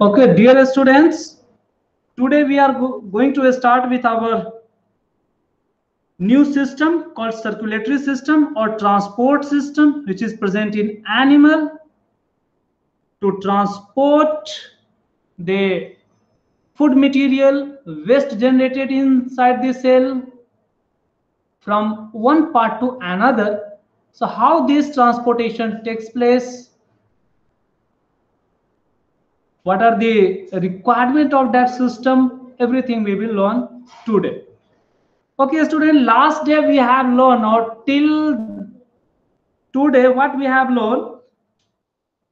Okay, dear students, today we are go going to start with our new system called circulatory system or transport system, which is present in animal to transport the food material waste generated inside the cell from one part to another. So how this transportation takes place what are the requirement of that system? Everything we will learn today. Okay student last day we have learned or till today what we have learned?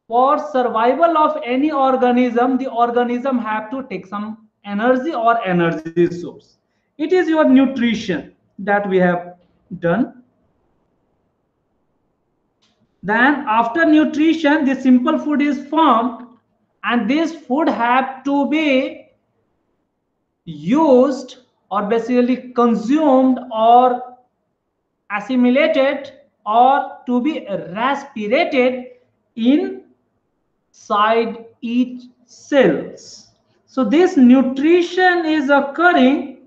For survival of any organism the organism have to take some energy or energy source. It is your nutrition that we have done. Then after nutrition the simple food is formed and this food have to be used or basically consumed or assimilated or to be respirated inside each cells. So this nutrition is occurring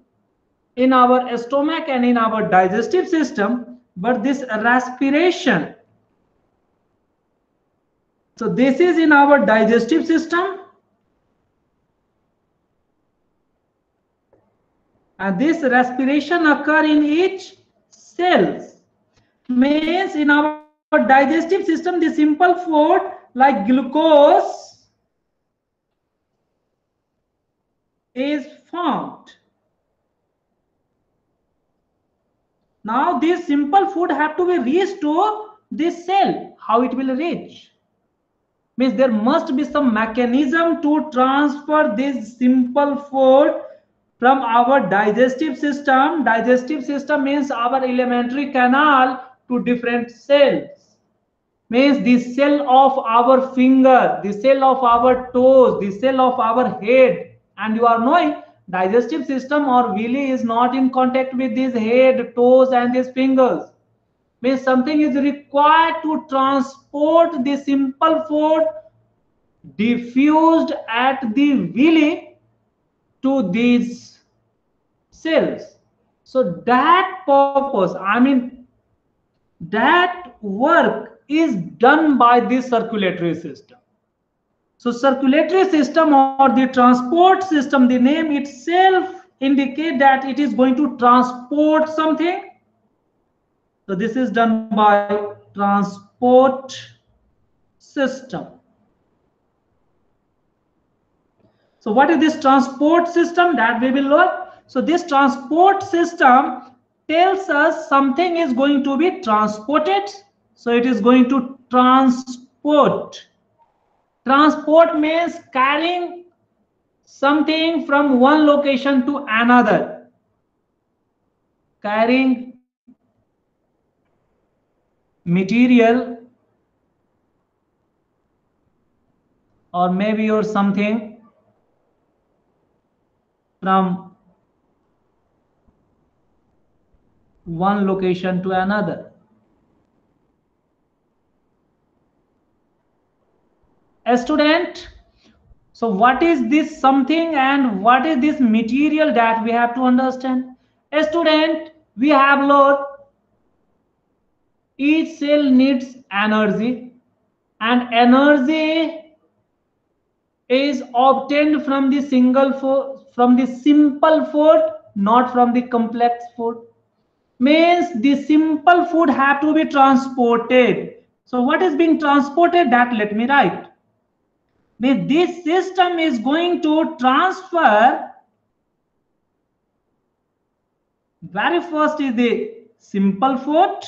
in our stomach and in our digestive system but this respiration so this is in our digestive system. And this respiration occur in each cells. Means in our digestive system, the simple food like glucose is formed. Now this simple food have to be reached to this cell. How it will reach? Means there must be some mechanism to transfer this simple food from our digestive system. Digestive system means our alimentary canal to different cells. Means the cell of our finger the cell of our toes the cell of our head. And you are knowing digestive system or villi is not in contact with these head toes and these fingers means something is required to transport the simple food diffused at the villi to these cells. So that purpose i mean that work is done by the circulatory system. So circulatory system or the transport system the name itself indicate that it is going to transport something so this is done by transport system. So what is this transport system that we will learn? So this transport system tells us something is going to be transported. So it is going to transport. Transport means carrying something from one location to another. Carrying material or maybe or something from one location to another. A student, so what is this something and what is this material that we have to understand? A student, we have learned each cell needs energy and energy is obtained from the single food from the simple food not from the complex food. Means the simple food have to be transported. So what is being transported? That let me write. Means this system is going to transfer. Very first is the simple food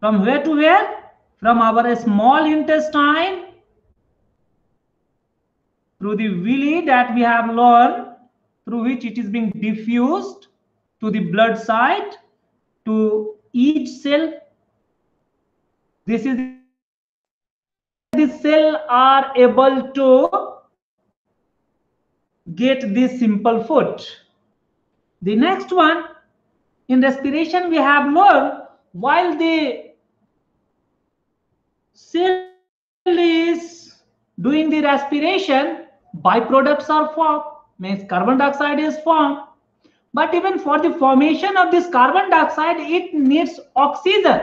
From where to where? From our small intestine through the villi that we have learned, through which it is being diffused to the blood side, to each cell. This is the cell are able to get this simple food. The next one, in respiration, we have learned while the cell is doing the respiration, byproducts are formed, means carbon dioxide is formed. But even for the formation of this carbon dioxide, it needs oxygen.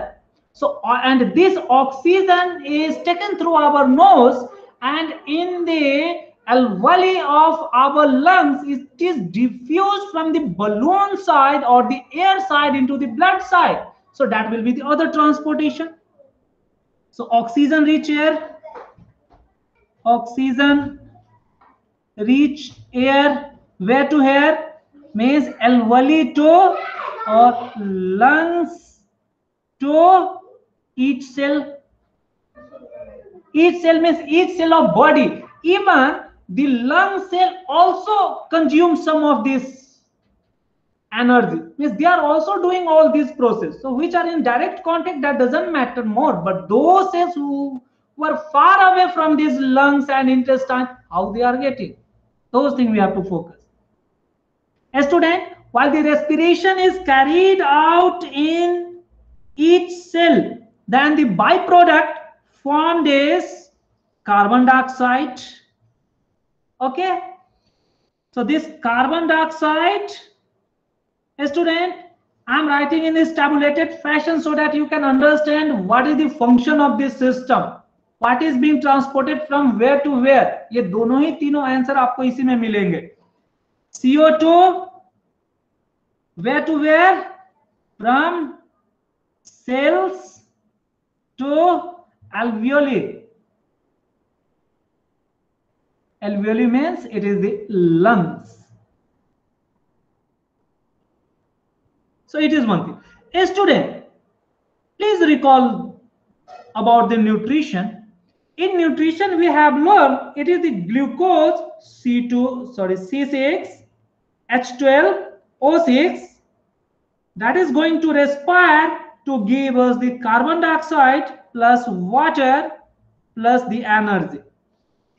So, uh, and this oxygen is taken through our nose and in the alveoli of our lungs, it is diffused from the balloon side or the air side into the blood side. So that will be the other transportation. So oxygen rich air, oxygen rich air, where to air? Means alveoli to or lungs to each cell. Each cell means each cell of body. Even the lung cell also consumes some of this energy means they are also doing all these process. So which are in direct contact that doesn't matter more. But those cells who were far away from these lungs and intestine how they are getting those things we have to focus. A student while the respiration is carried out in each cell then the byproduct formed is carbon dioxide. Okay? So this carbon dioxide student i'm writing in this tabulated fashion so that you can understand what is the function of this system what is being transported from where to where ये दोनों ही तीनों answer आपको इसी में मिलेंगे CO2 where to where from cells to alveoli alveoli means it is the lungs so it is one thing. A student please recall about the nutrition. In nutrition we have learned it is the glucose c2 sorry c6 h12 o6 that is going to respire to give us the carbon dioxide plus water plus the energy.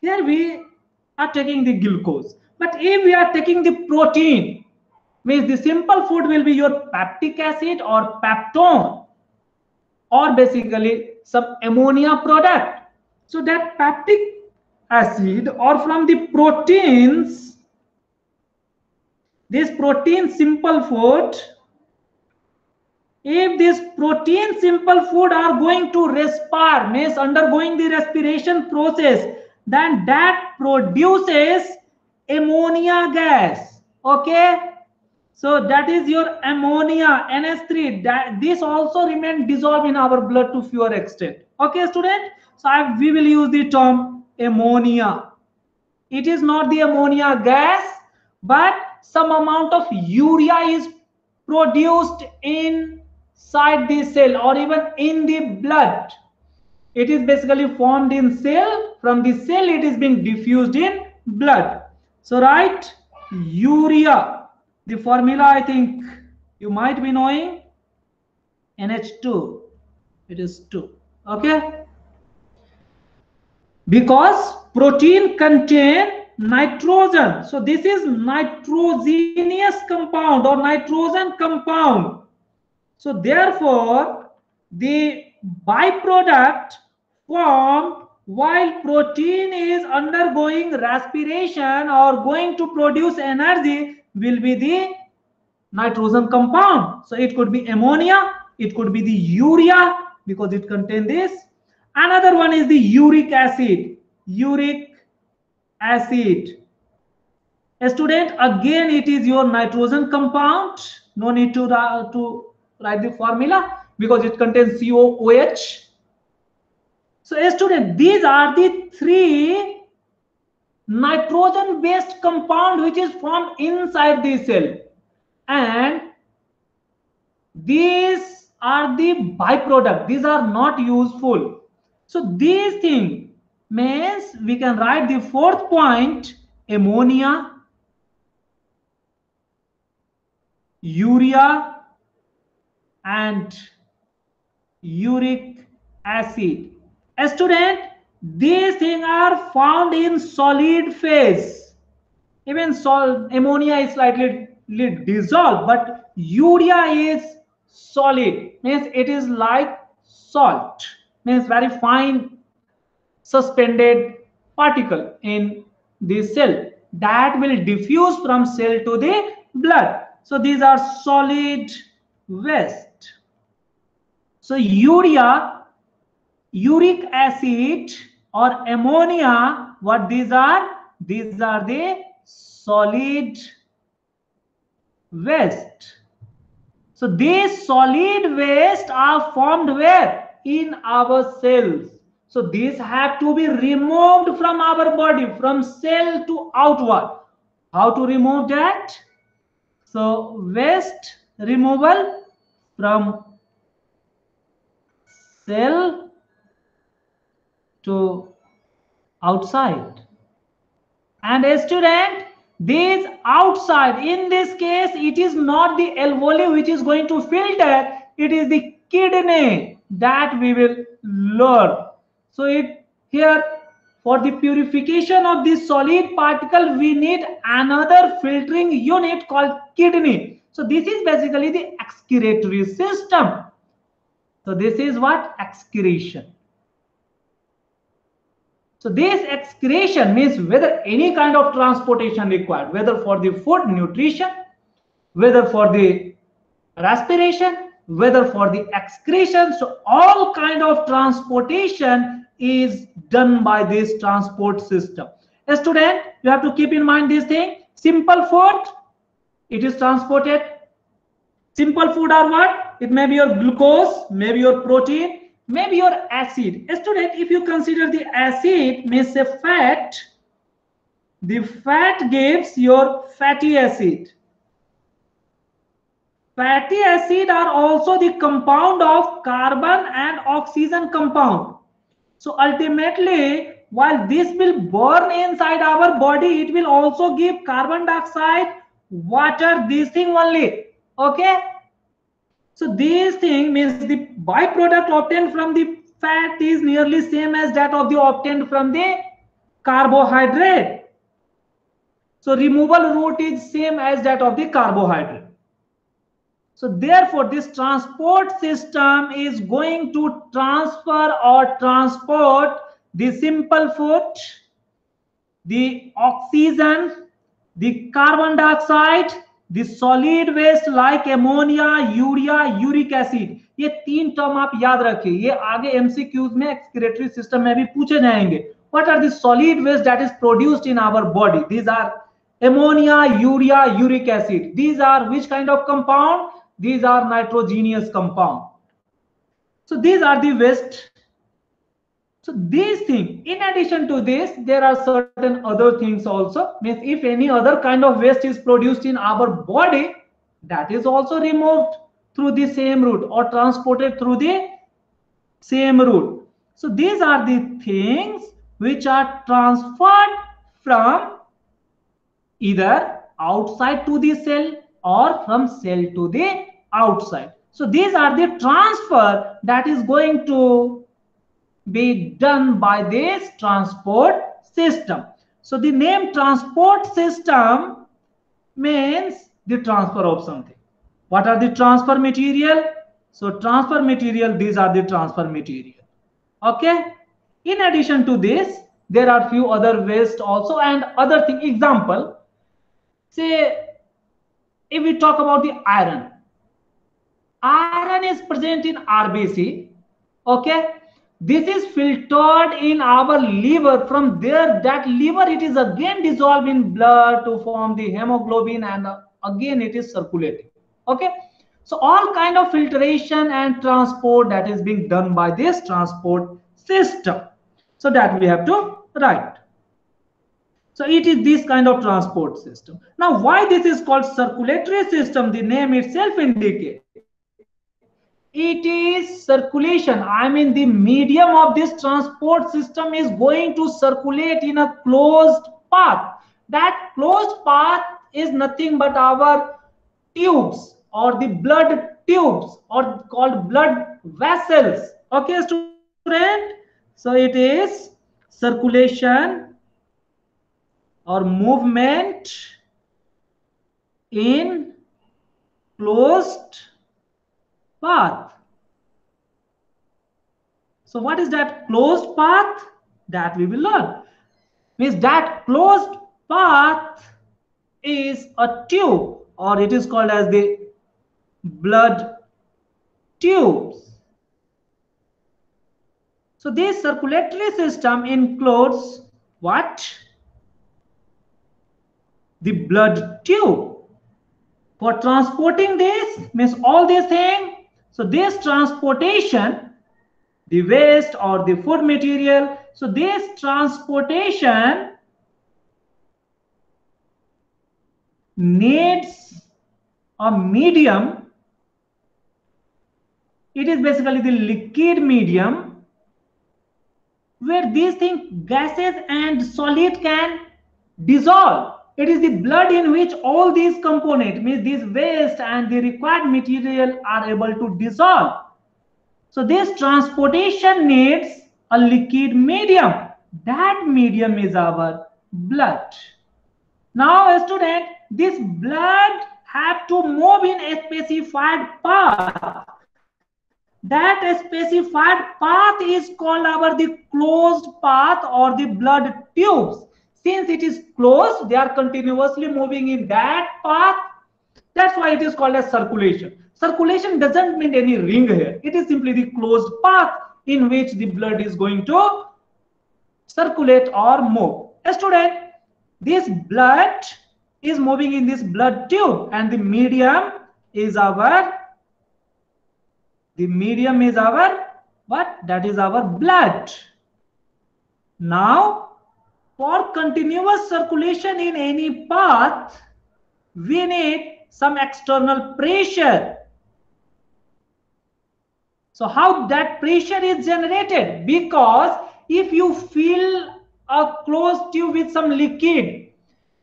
Here we are taking the glucose. But if we are taking the protein, means the simple food will be your peptic acid or peptone or basically some ammonia product. So that peptic acid or from the proteins, this protein simple food, if this protein simple food are going to respire, means undergoing the respiration process, then that produces ammonia gas okay so that is your ammonia nh3 that this also remain dissolved in our blood to a fewer extent. Okay student? So I, we will use the term ammonia. It is not the ammonia gas but some amount of urea is produced inside the cell or even in the blood. It is basically formed in cell. From the cell it is being diffused in blood. So write urea the formula i think you might be knowing nh2 it is 2 okay? Because protein contain nitrogen. So this is nitrogenous compound or nitrogen compound. So therefore the byproduct formed while protein is undergoing respiration or going to produce energy will be the nitrogen compound. So it could be ammonia, it could be the urea because it contains this. Another one is the uric acid. Uric acid. A student, again it is your nitrogen compound. No need to, uh, to write the formula because it contains COOH so a student, these are the three nitrogen based compound which is formed inside the cell. And these are the byproduct. These are not useful. So these thing means we can write the fourth point ammonia urea and uric acid. A student, these things are found in solid phase. Even sol ammonia is slightly dissolved, but urea is solid. Means it is like salt. Means very fine suspended particle in the cell that will diffuse from cell to the blood. So these are solid waste. So urea, uric acid or ammonia, what these are? These are the solid waste. So these solid waste are formed where? In our cells. So these have to be removed from our body, from cell to outward. How to remove that? So waste removal from cell to outside. And a student, this outside, in this case, it is not the alveoli which is going to filter, it is the kidney that we will learn so it here for the purification of this solid particle, we need another filtering unit called kidney. So this is basically the excretory system. So this is what excretion. So this excretion means whether any kind of transportation required, whether for the food nutrition, whether for the respiration, whether for the excretion. So all kind of transportation is done by this transport system. A student, you have to keep in mind this thing. Simple food, it is transported. Simple food are what? It may be your glucose, maybe your protein, maybe your acid. Student, if you consider the acid means a fat, the fat gives your fatty acid. Fatty acid are also the compound of carbon and oxygen compound so ultimately, while this will burn inside our body, it will also give carbon dioxide, water, this thing only. Okay. So this thing means the byproduct obtained from the fat is nearly same as that of the obtained from the carbohydrate. So removal route is same as that of the carbohydrate. So therefore, this transport system is going to transfer or transport the simple food, the oxygen, the carbon dioxide, the solid waste like ammonia, urea, uric acid. ये तीन term आप याद रखिए। ये आगे MCQs में excretory system में भी पूछे जाएँगे। What are solid waste that is produced in our body these are ammonia urea uric acid these are which kind of compound these are nitrogenous compound so these are these so, these thing in addition to this, there are certain other things also. Means, if any other kind of waste is produced in our body, that is also removed. Through the same route or transported through the same route. So these are the things which are transferred from either outside to the cell or from cell to the outside. So these are the transfer that is going to be done by this transport system. So the name transport system means the transfer of something. What are the transfer material? So transfer material, these are the transfer material. Okay. In addition to this, there are few other waste also and other thing. Example, say if we talk about the iron, iron is present in RBC. Okay. This is filtered in our liver. From there, that liver, it is again dissolved in blood to form the hemoglobin and again it is circulating. Okay. So all kind of filtration and transport that is being done by this transport system. So that we have to write. So it is this kind of transport system. Now, why this is called circulatory system? The name itself indicates it is circulation i mean the medium of this transport system is going to circulate in a closed path that closed path is nothing but our tubes or the blood tubes or called blood vessels okay student so it is circulation or movement in closed path. So what is that closed path? that we will learn. Means that closed path is a tube or it is called as the blood tubes. So this circulatory system includes what? The blood tube. For transporting this means all these things. So this transportation, the waste or the food material. So this transportation needs a medium. It is basically the liquid medium where these things, gases and solid can dissolve. It is the blood in which all these components, means these waste and the required material are able to dissolve. So this transportation needs a liquid medium. That medium is our blood. Now, student, this blood have to move in a specified path. That specified path is called our the closed path or the blood tubes. Since it is closed, they are continuously moving in that path. That's why it is called as circulation. Circulation doesn't mean any ring here. It is simply the closed path in which the blood is going to circulate or move. A student, this blood is moving in this blood tube and the medium is our the medium is our what that is our blood now for continuous circulation in any path we need some external pressure so how that pressure is generated because if you fill a closed tube with some liquid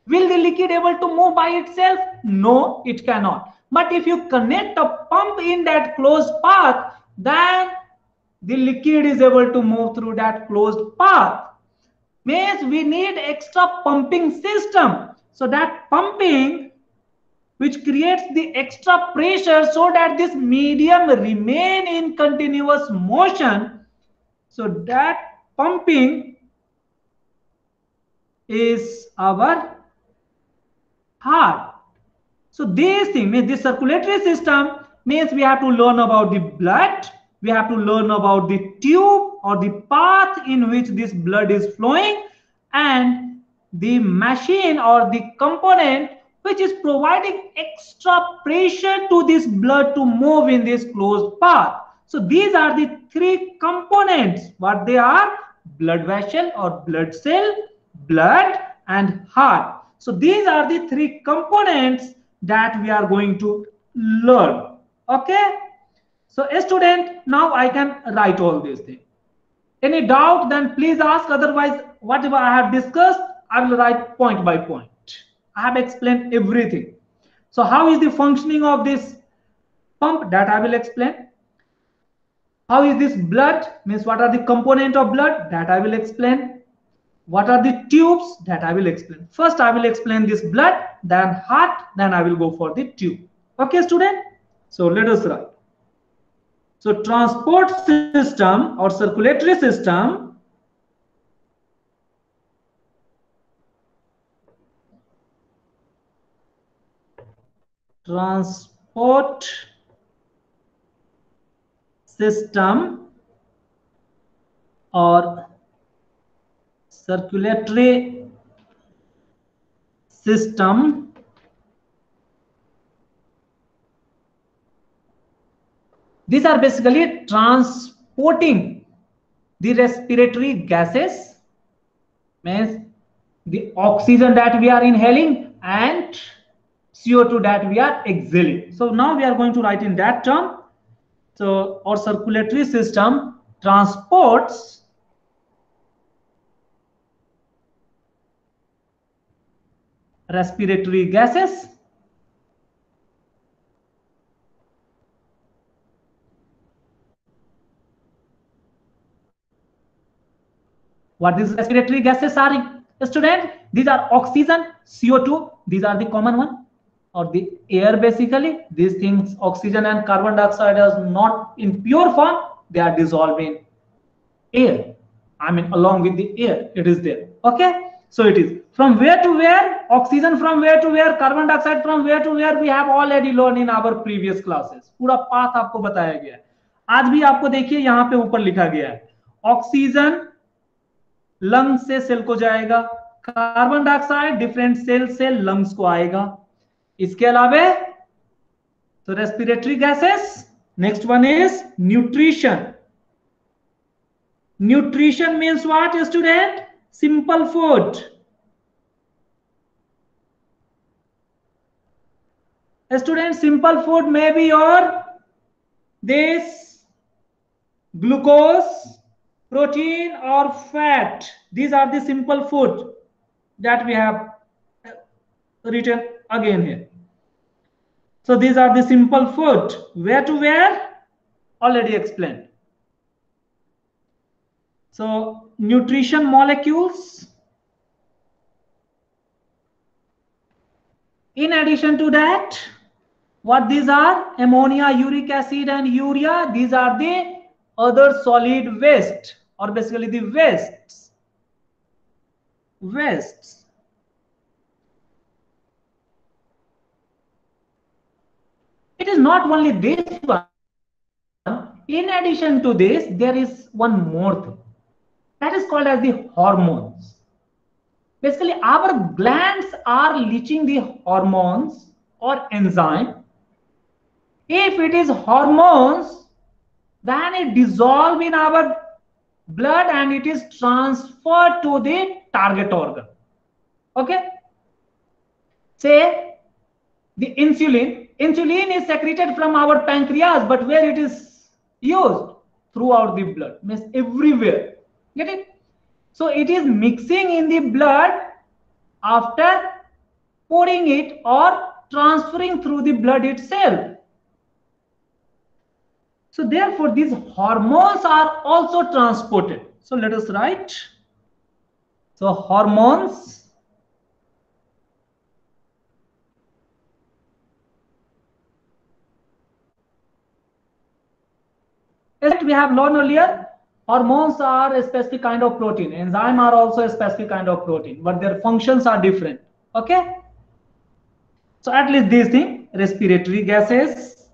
Will the liquid able to move by itself? No, it cannot. But if you connect a pump in that closed path, then the liquid is able to move through that closed path. Means we need extra pumping system. So that pumping which creates the extra pressure so that this medium remain in continuous motion. So that pumping is our heart. So this thing means this circulatory system means we have to learn about the blood, we have to learn about the tube or the path in which this blood is flowing and the machine or the component which is providing extra pressure to this blood to move in this closed path. So these are the three components. What they are? Blood vessel or blood cell, blood and heart. So these are the three components that we are going to learn. Okay. So a student, now I can write all these things. Any doubt, then please ask. Otherwise, whatever I have discussed, I will write point by point. I have explained everything. So how is the functioning of this pump? That I will explain. How is this blood? Means what are the component of blood? That I will explain what are the tubes that I will explain. First, I will explain this blood, then heart, then I will go for the tube. Okay, student? So let us write. So transport system or circulatory system transport system or circulatory system these are basically transporting the respiratory gases means the oxygen that we are inhaling and CO2 that we are exhaling. So now we are going to write in that term. So our circulatory system transports respiratory gases. What these respiratory gases are, student? These are oxygen, CO2. These are the common one or the air basically. These things, oxygen and carbon dioxide are not in pure form. They are dissolved in air. I mean, along with the air, it is there. Okay. So it is from where to where, oxygen from where to where, carbon dioxide from where to where, we have already learned in our previous classes. पूरा path आपको बताया गया है आज भी आपको देखिए यहाँ पे ऊपर लिखा गया है ऑक्सीजन लंग से सेल को जाएगा कार्बन डाइऑक्साइड डिफरेंट सेल से लंग्स को आएगा इसके अलावे तो respiratory gases next one is nutrition nutrition means what student simple food. A student, simple food may be your this glucose, protein or fat. These are the simple food that we have uh, written again here. So these are the simple food. Where to where? Already explained. So nutrition molecules. In addition to that, what these are? Ammonia, uric acid and urea. These are the other solid waste or basically the wastes. Wastes. It is not only this one. In addition to this, there is one more thing that is called as the hormones. Basically our glands are leaching the hormones or enzyme. If it is hormones then it dissolve in our blood and it is transferred to the target organ. Okay? Say the insulin. Insulin is secreted from our pancreas but where it is used? Throughout the blood. Means everywhere Get it? So it is mixing in the blood after pouring it or transferring through the blood itself. So therefore, these hormones are also transported. So let us write. So hormones we have learned earlier Hormones are a specific kind of protein. Enzyme are also a specific kind of protein, but their functions are different. Okay. So at least these things, respiratory gases,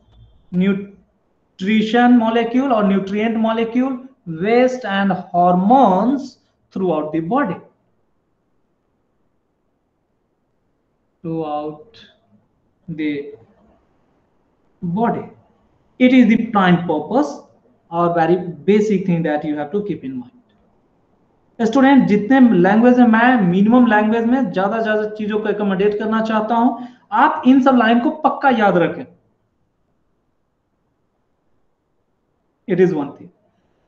nutrition molecule or nutrient molecule, waste and hormones throughout the body. Throughout the body. It is the prime purpose और very basic thing that you have to keep in mind student जितने language में मैं minimum language में ज़्यादा ज़्यादा चीज़ों को accommodate करना चाहता हूँ। आप इन सब लाइन को पक्का याद रखें। It is one thing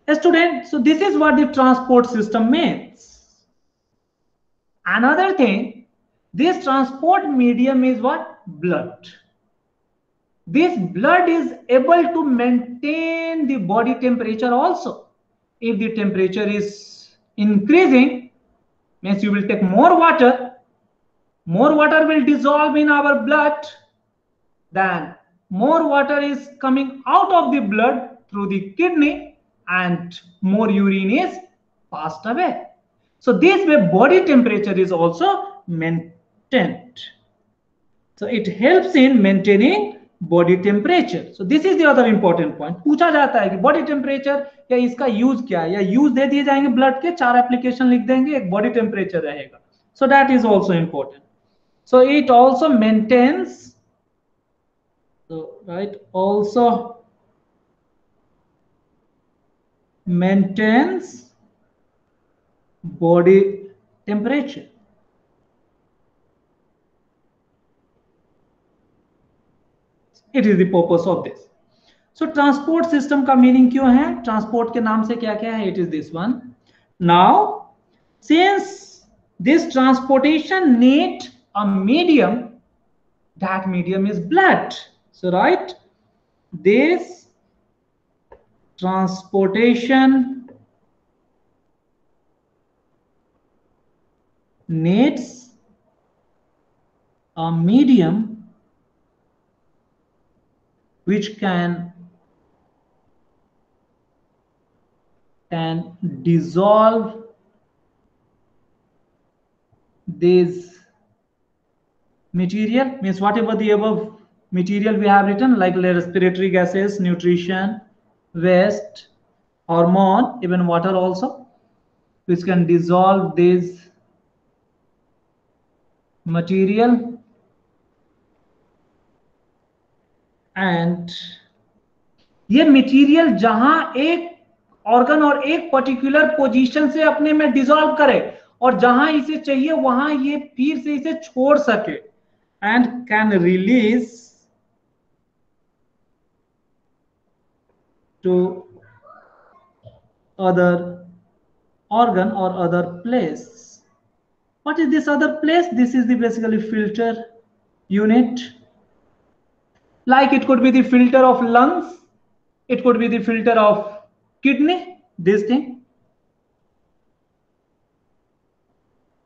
student so this is what the transport system means another thing this transport medium is what blood this blood is able to maintain the body temperature also. If the temperature is increasing, means you will take more water, more water will dissolve in our blood, then more water is coming out of the blood through the kidney and more urine is passed away. So this way body temperature is also maintained. So it helps in maintaining body temperature so this is the other important point पूछा जाता है कि body temperature या इसका use क्या है? या use दे दिए जाएँगे ब्लड के, चार एप्लीकेशन लिख देंगे, एक बॉडी टेम्परेचर रहेगा। So that is also important so it also maintains right also maintains body temperature. It is the purpose of this so transport system का मीनिंग क्यों है? ट्रांसपोर्ट के नाम से क्या क्या है? It is this one now since this transportation need a medium that medium is blood so right this transportation needs a medium which can can dissolve this material. Means whatever the above material we have written like respiratory gases nutrition waste hormone even water also which can dissolve this material and ये material जहाँ एक organ और एक particular position से अपने में dissolve करे और जहाँ इसे चाहिए वहाँ ये फिर से इसे छोड़ सके। And can release to other organ or other place. What is this other place? This is the basically filter unit. Like it could be the filter of lungs it could be the filter of kidney this thing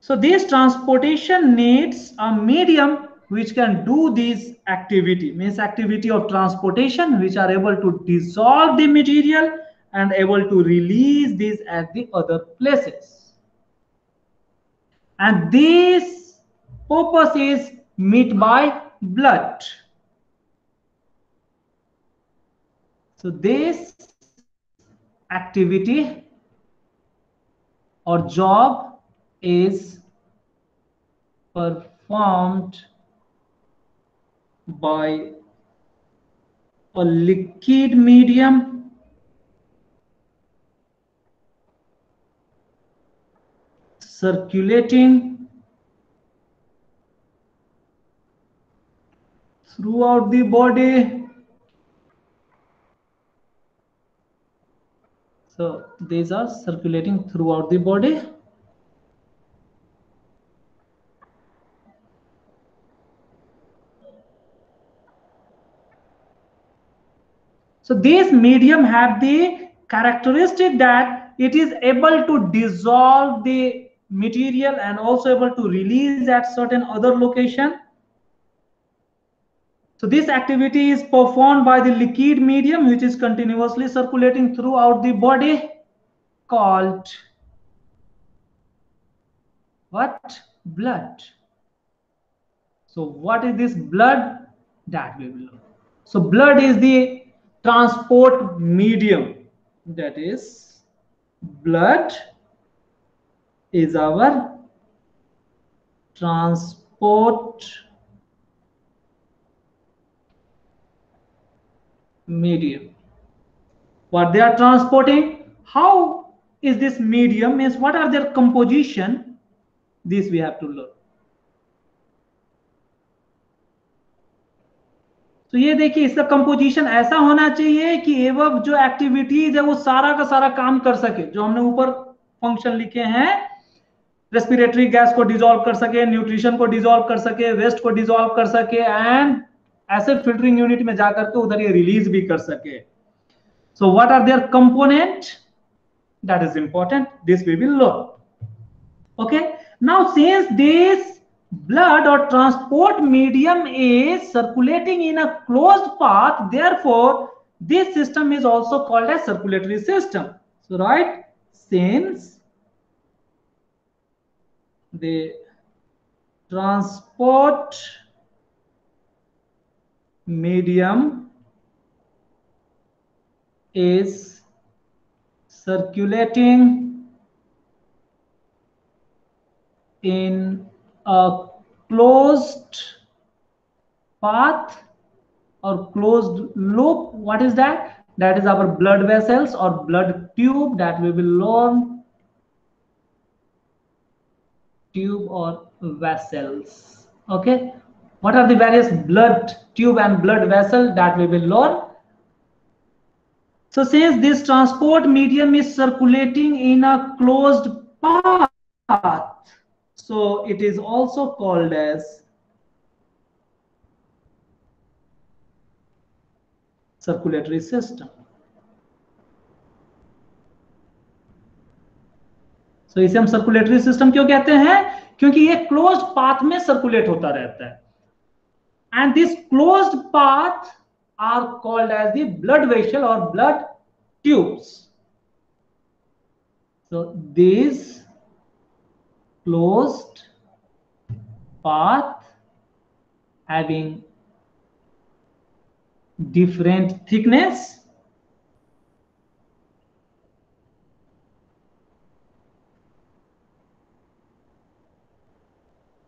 so this transportation needs a medium which can do this activity means activity of transportation which are able to dissolve the material and able to release this at the other places. And this purpose is met by blood. So this activity or job is performed by a liquid medium circulating throughout the body. So these are circulating throughout the body. So this medium have the characteristic that it is able to dissolve the material and also able to release at certain other location. So this activity is performed by the liquid medium which is continuously circulating throughout the body called what? Blood. So what is this blood? That we will. So blood is the transport medium that is blood is our transport medium. What they are transporting, how is this medium, means what are their composition, this we have to learn. तो ये देखिए इसका composition ऐसा होना चाहिए कि एवं जो एक्टिविटीज़ है वो सारा का सारा काम कर सके जो हमने ऊपर फ़ंक्शन लिखे हैं रेस्पिरेटरी गैस को डिजोल्व कर सके न्यूट्रिशन को डिजोल्व कर सके वेस्ट को डिजोल्व कर सके एंड ऐसे फिल्टरिंग यूनिट में जाकर के उधर ये रिलीज़ भी कर सके। So what are their component that is important this we will low okay now since this blood और transport medium is circulating in a close path therefore this system is also called a circulatory system so right since they transport medium is circulating in a closed path or closed loop what is that that is our blood vessels or blood tube that we will learn tube or vessels. Okay. What are the various blood tube and blood vessel that we will learn? So says this transport medium is circulating in a closed path. So it is also called as circulatory system. तो इसे हम circulatory system क्यों कहते हैं क्योंकि ये closed path में circulate होता रहता है And this closed path are called as the blood vessel or blood tubes. So these closed path having different thickness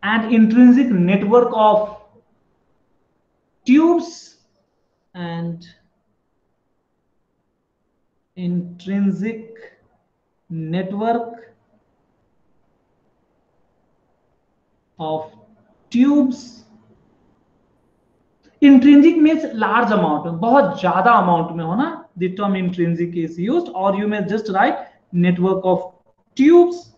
and intrinsic network of tubes and intrinsic network of tubes intrinsic means large amount bahut ज़्यादा amount में होना the term intrinsic is used or you may just write network of tubes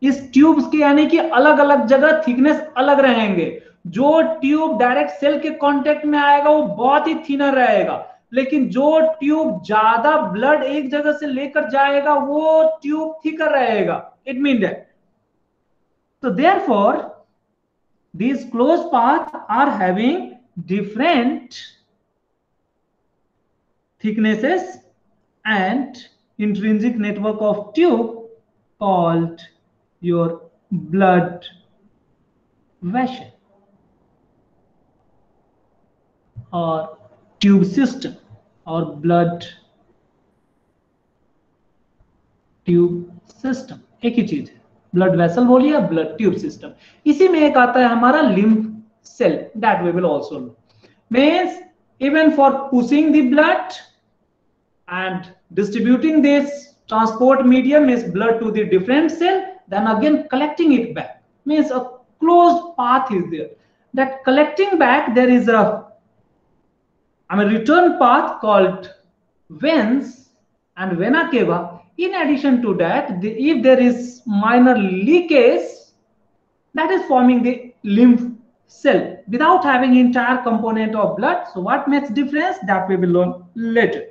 is tubes ke yani ki alag alag jagah thickness alag rahenge जो tube direct cell के contact में आएगा, वो बहुत ही thinner रहेगा। लेकिन जो ट्यूब ज़्यादा ब्लड एक जगह से लेकर जाएगा, वो ट्यूब थिकर रहेगा। इट मीन दैट तो therefore these close path are having different thicknesses and intrinsic network of tube called your blood vessel और ट्यूब सिस्टम और ब्लड ट्यूब सिस्टम एक ही चीज़ है। ब्लड वेसल बोलिए ब्लड ट्यूब सिस्टम इसी में एक आता है हमारा lymph cell that we will also know means even for pushing the blood and distributing this transport medium is blood to the different cell then again collecting it back means a closed path is there that collecting back there is a I mean return path called veins and vena cava in addition to that, the, if there is minor leakage, that is forming the lymph cell without having entire component of blood. So what makes difference? That we will learn later.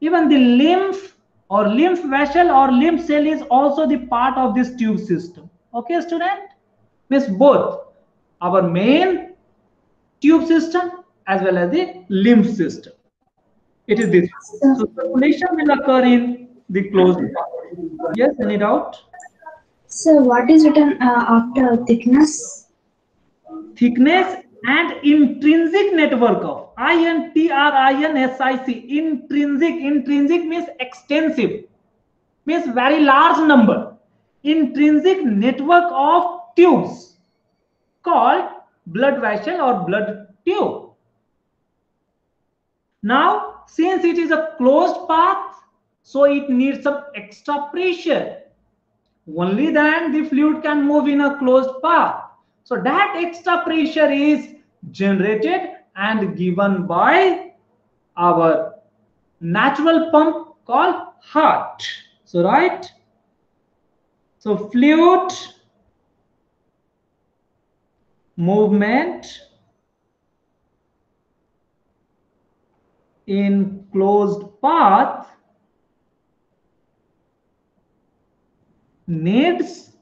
Even the lymph or lymph vessel or lymph cell is also the part of this tube system. Okay, student? Means both our main tube system as well as the lymph system. It is this. So circulation will occur in the closed part. Yes, any doubt? So what is written uh, after thickness? Thickness and intrinsic network of I-N-T-R-I-N-S-I-C. Intrinsic. Intrinsic means extensive. Means very large number. Intrinsic network of tubes called blood vessel or blood tube. Now, since it is a closed path, so it needs some extra pressure. Only then the fluid can move in a closed path. So that extra pressure is generated and given by our natural pump called heart. So right. So fluid movement in closed path needs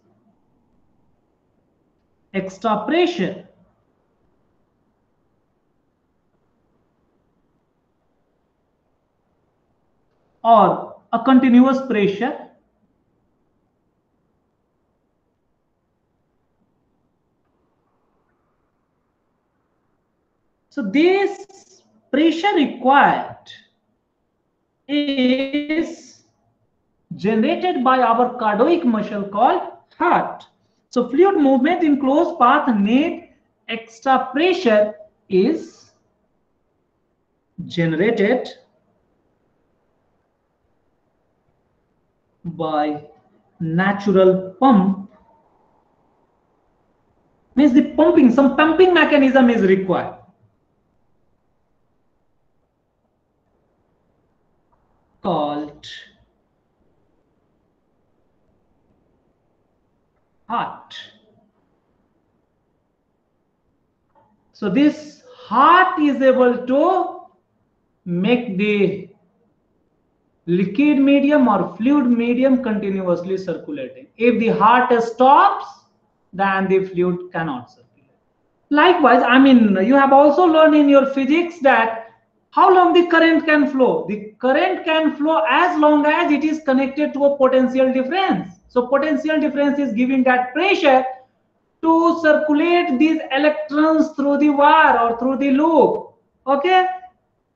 extra pressure. or a continuous pressure so this pressure required is generated by our cardiac muscle called heart. So fluid movement in closed path need extra pressure is generated by natural pump means the pumping some pumping mechanism is required called heart. So this heart is able to make the liquid medium or fluid medium continuously circulating. If the heart stops, then the fluid cannot circulate. Likewise, I mean, you have also learned in your physics that how long the current can flow the current can flow as long as it is connected to a potential difference so potential difference is giving that pressure to circulate these electrons through the wire or through the loop. Okay?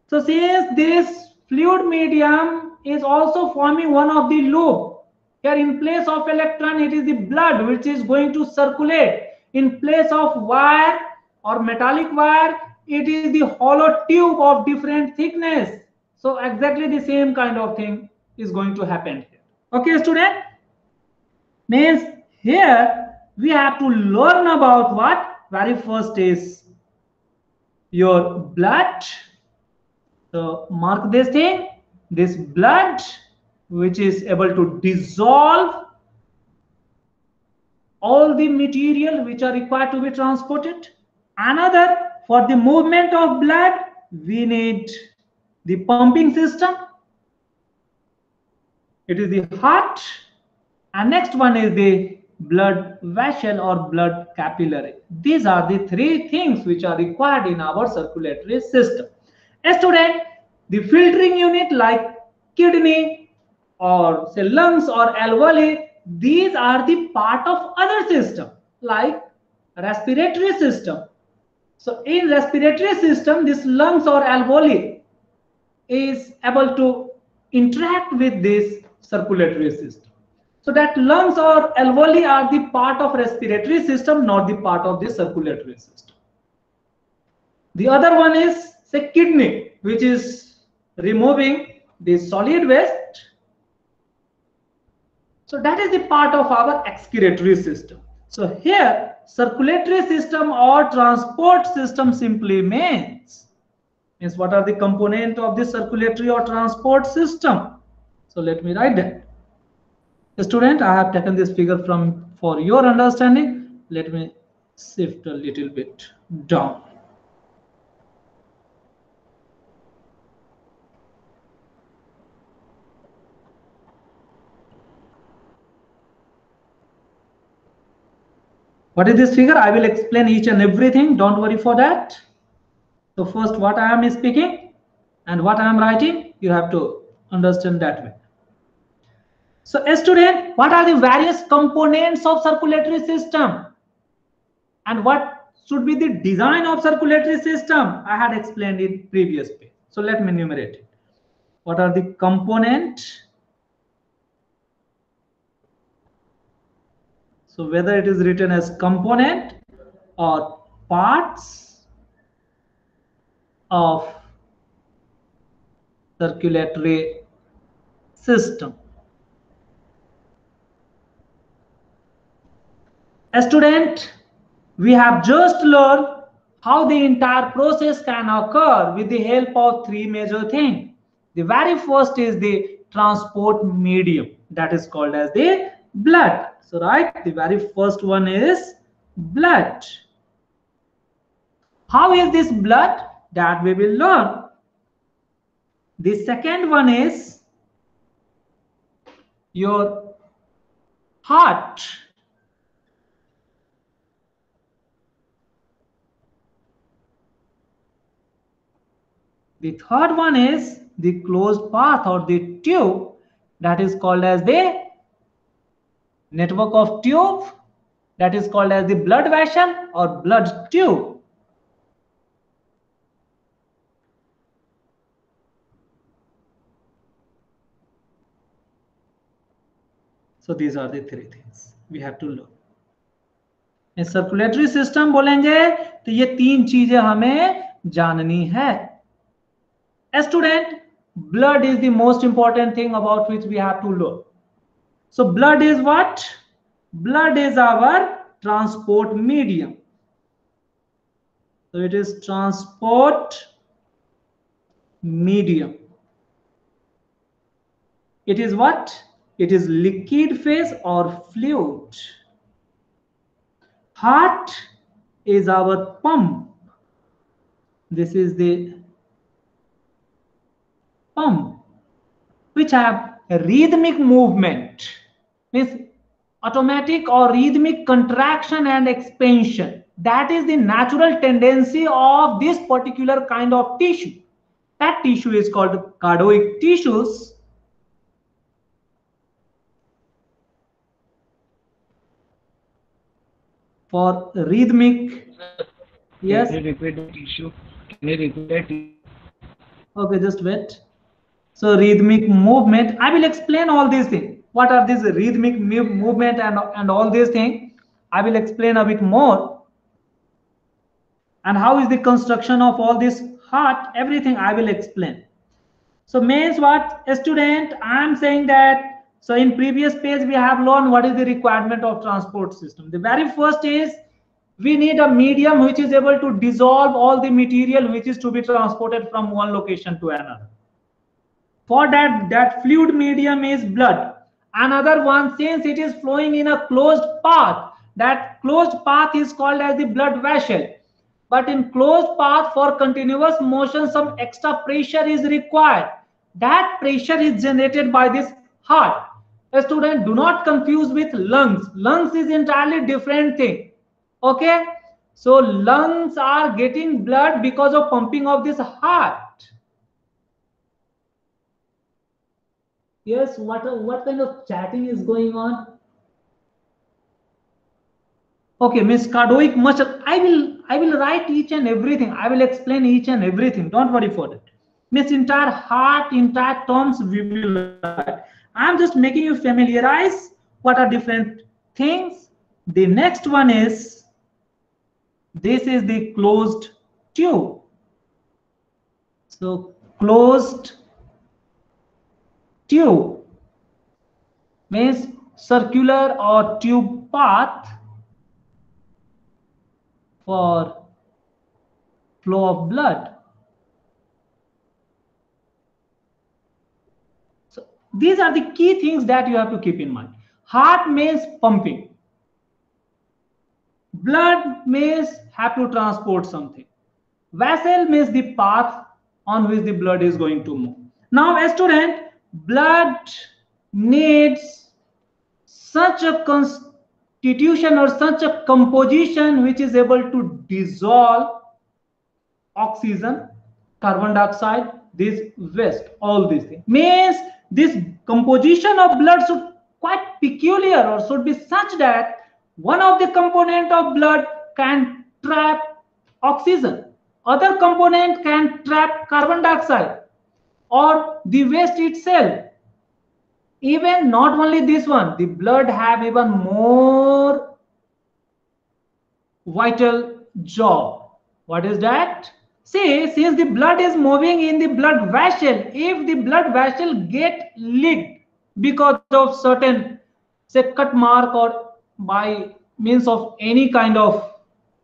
So since this fluid medium is also forming one of the loop here in place of electron it is the blood which is going to circulate. In place of wire or metallic wire it is the hollow tube of different thickness. So exactly the same kind of thing is going to happen here. Okay student means here we have to learn about what very first is. Your blood. So mark this thing. This blood which is able to dissolve all the material which are required to be transported. Another for the movement of blood we need the pumping system. It is the heart and next one is the blood vessel or blood capillary. These are the three things which are required in our circulatory system. Student the filtering unit like kidney or say lungs or alveoli these are the part of other system like respiratory system. So in respiratory system this lungs or alveoli is able to interact with this circulatory system so that lungs or alveoli are the part of respiratory system, not the part of the circulatory system. The other one is say kidney, which is removing the solid waste. So that is the part of our excretory system. So here circulatory system or transport system simply means means what are the component of the circulatory or transport system. So let me write that student i have taken this figure from for your understanding. Let me shift a little bit down. What is this figure? I will explain each and everything. Don't worry for that. So first what i am speaking and what i am writing you have to understand that way so student, what are the various components of circulatory system? And what should be the design of circulatory system? I had explained in previous page. So let me enumerate it. What are the component? So whether it is written as component or parts of circulatory system. A student, we have just learned how the entire process can occur with the help of three major things. The very first is the transport medium that is called as the blood. So, right, the very first one is blood. How is this blood? That we will learn. The second one is your heart The third one is the closed path or the tube that is called as the network of tube that is called as the blood vessel or blood tube. So these are the three things we have to learn. Circulatory system बोलेंगे तो ये तीन चीज़ें हमें जाननी है a student blood is the most important thing about which we have to learn. So blood is what? Blood is our transport medium. So it is transport medium. It is what? It is liquid phase or fluid. Heart is our pump. This is the pump which have a rhythmic movement means automatic or rhythmic contraction and expansion. That is the natural tendency of this particular kind of tissue. That tissue is called cardiac tissues. For rhythmic yes. Can you repeat the tissue? Can you repeat that? okay just wait so rhythmic movement i will explain all these things. What are these rhythmic movement and and all these things? I will explain a bit more. And how is the construction of all this heart? Everything i will explain. So means what? A student i'm saying that so in previous page we have learned what is the requirement of transport system. The very first is we need a medium which is able to dissolve all the material which is to be transported from one location to another for that that fluid medium is blood. Another one since it is flowing in a closed path that closed path is called as the blood vessel. But in closed path for continuous motion some extra pressure is required. That pressure is generated by this heart. A student do not confuse with lungs. Lungs is entirely different thing. Okay? So lungs are getting blood because of pumping of this heart yes what what kind of chatting is going on? Okay miss muscle i will i will write each and everything. I will explain each and everything. Don't worry for that. miss entire heart entire terms we will write. I'm just making you familiarize what are different things. The next one is this is the closed tube. So closed tube means circular or tube path for flow of blood. So these are the key things that you have to keep in mind. Heart means pumping. Blood means have to transport something. Vessel means the path on which the blood is going to move. Now a student blood needs such a constitution or such a composition which is able to dissolve oxygen carbon dioxide this waste all these things. Means this composition of blood should quite peculiar or should be such that one of the component of blood can trap oxygen other component can trap carbon dioxide or the waste itself. Even not only this one the blood have even more vital job. What is that? See since the blood is moving in the blood vessel if the blood vessel get leaked because of certain say cut mark or by means of any kind of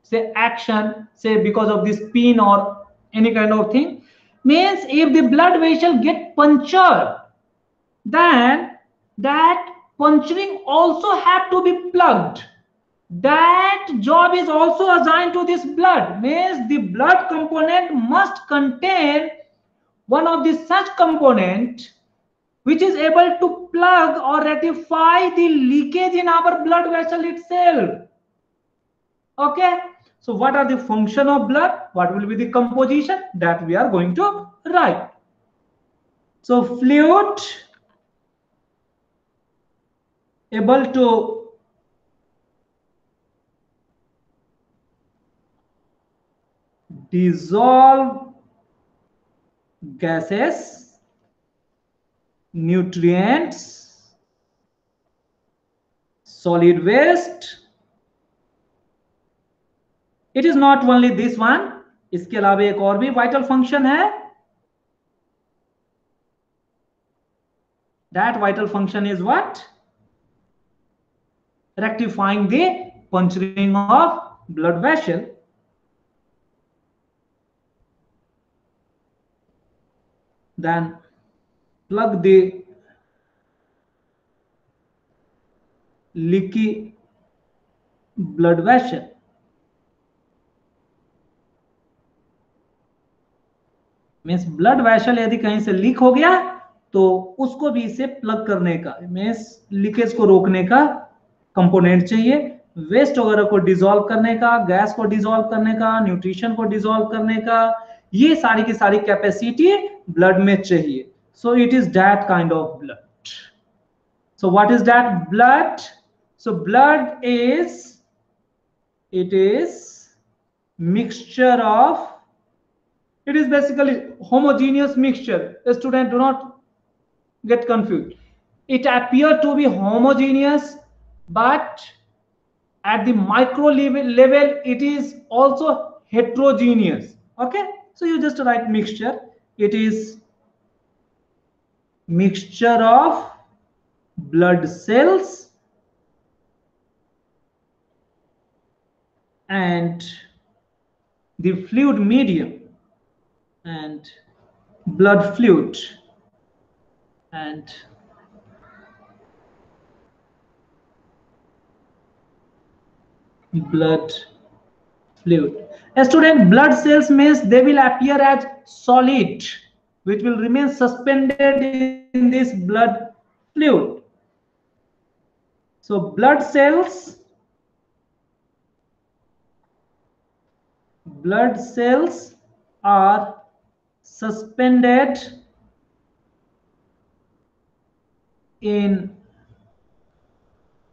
say action say because of this pin or any kind of thing means if the blood vessel get punctured then that puncturing also have to be plugged. That job is also assigned to this blood. Means the blood component must contain one of the such component which is able to plug or rectify the leakage in our blood vessel itself. Okay so what are the function of blood what will be the composition that we are going to write? So fluid able to dissolve gases nutrients solid waste it is not only this one इसके अलावा एक और भी vital function है। That vital function is what rectifying the puncturing of blood vessel then plug the leaky blood vessel. Means blood vessel यदि कहीं से leak हो गया तो उसको भी इसे प्लग करने का मीन्स लीकेज को रोकने का कंपोनेंट चाहिए। वेस्ट वगैरह को डिसॉल्व करने का गैस को डिसॉल्व करने का न्यूट्रिशन को डिसॉल्व करने का, ये सारी की सारी कैपेसिटी ब्लड में चाहिए। So it is that kind of blood so what is that blood so blood is it is mixture of, it is basically homogeneous mixture the student do not get confused. It appear to be homogeneous but at the micro level, level it is also heterogeneous. Okay? So you just write mixture. It is mixture of blood cells and the fluid medium and blood fluid and blood fluid a student blood cells means they will appear as solid which will remain suspended in this blood fluid so blood cells blood cells are suspended in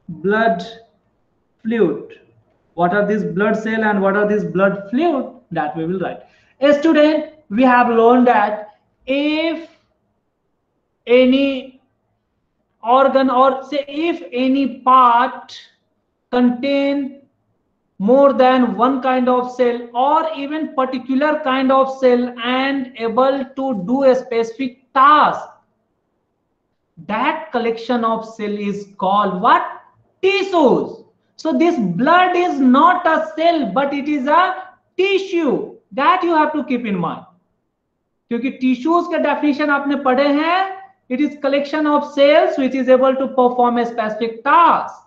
blood fluid. What are these blood cell and what are these blood fluid? That we will write. A student we have learned that if any organ or say if any part contain more than one kind of cell or even particular kind of cell and able to do a specific task that collection of cell is called what tissues so this blood is not a cell but it is a tissue that you have to keep in mind क्योंकि tissues के definition आपने पढ़े हैं it is collection of cells which is able to perform a specific task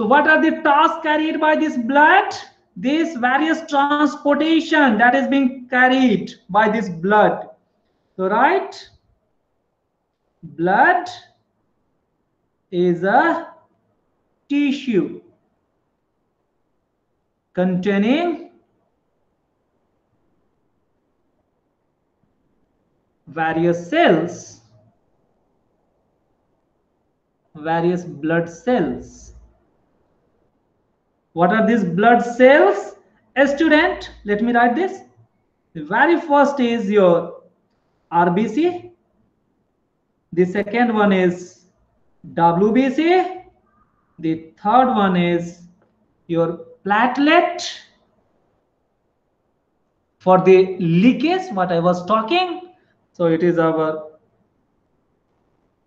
so what are the tasks carried by this blood? This various transportation that is being carried by this blood. So right, blood is a tissue containing various cells, various blood cells. What are these blood cells? A student, let me write this. The very first is your RBC. The second one is WBC. The third one is your platelet. For the leakage, what I was talking. So it is our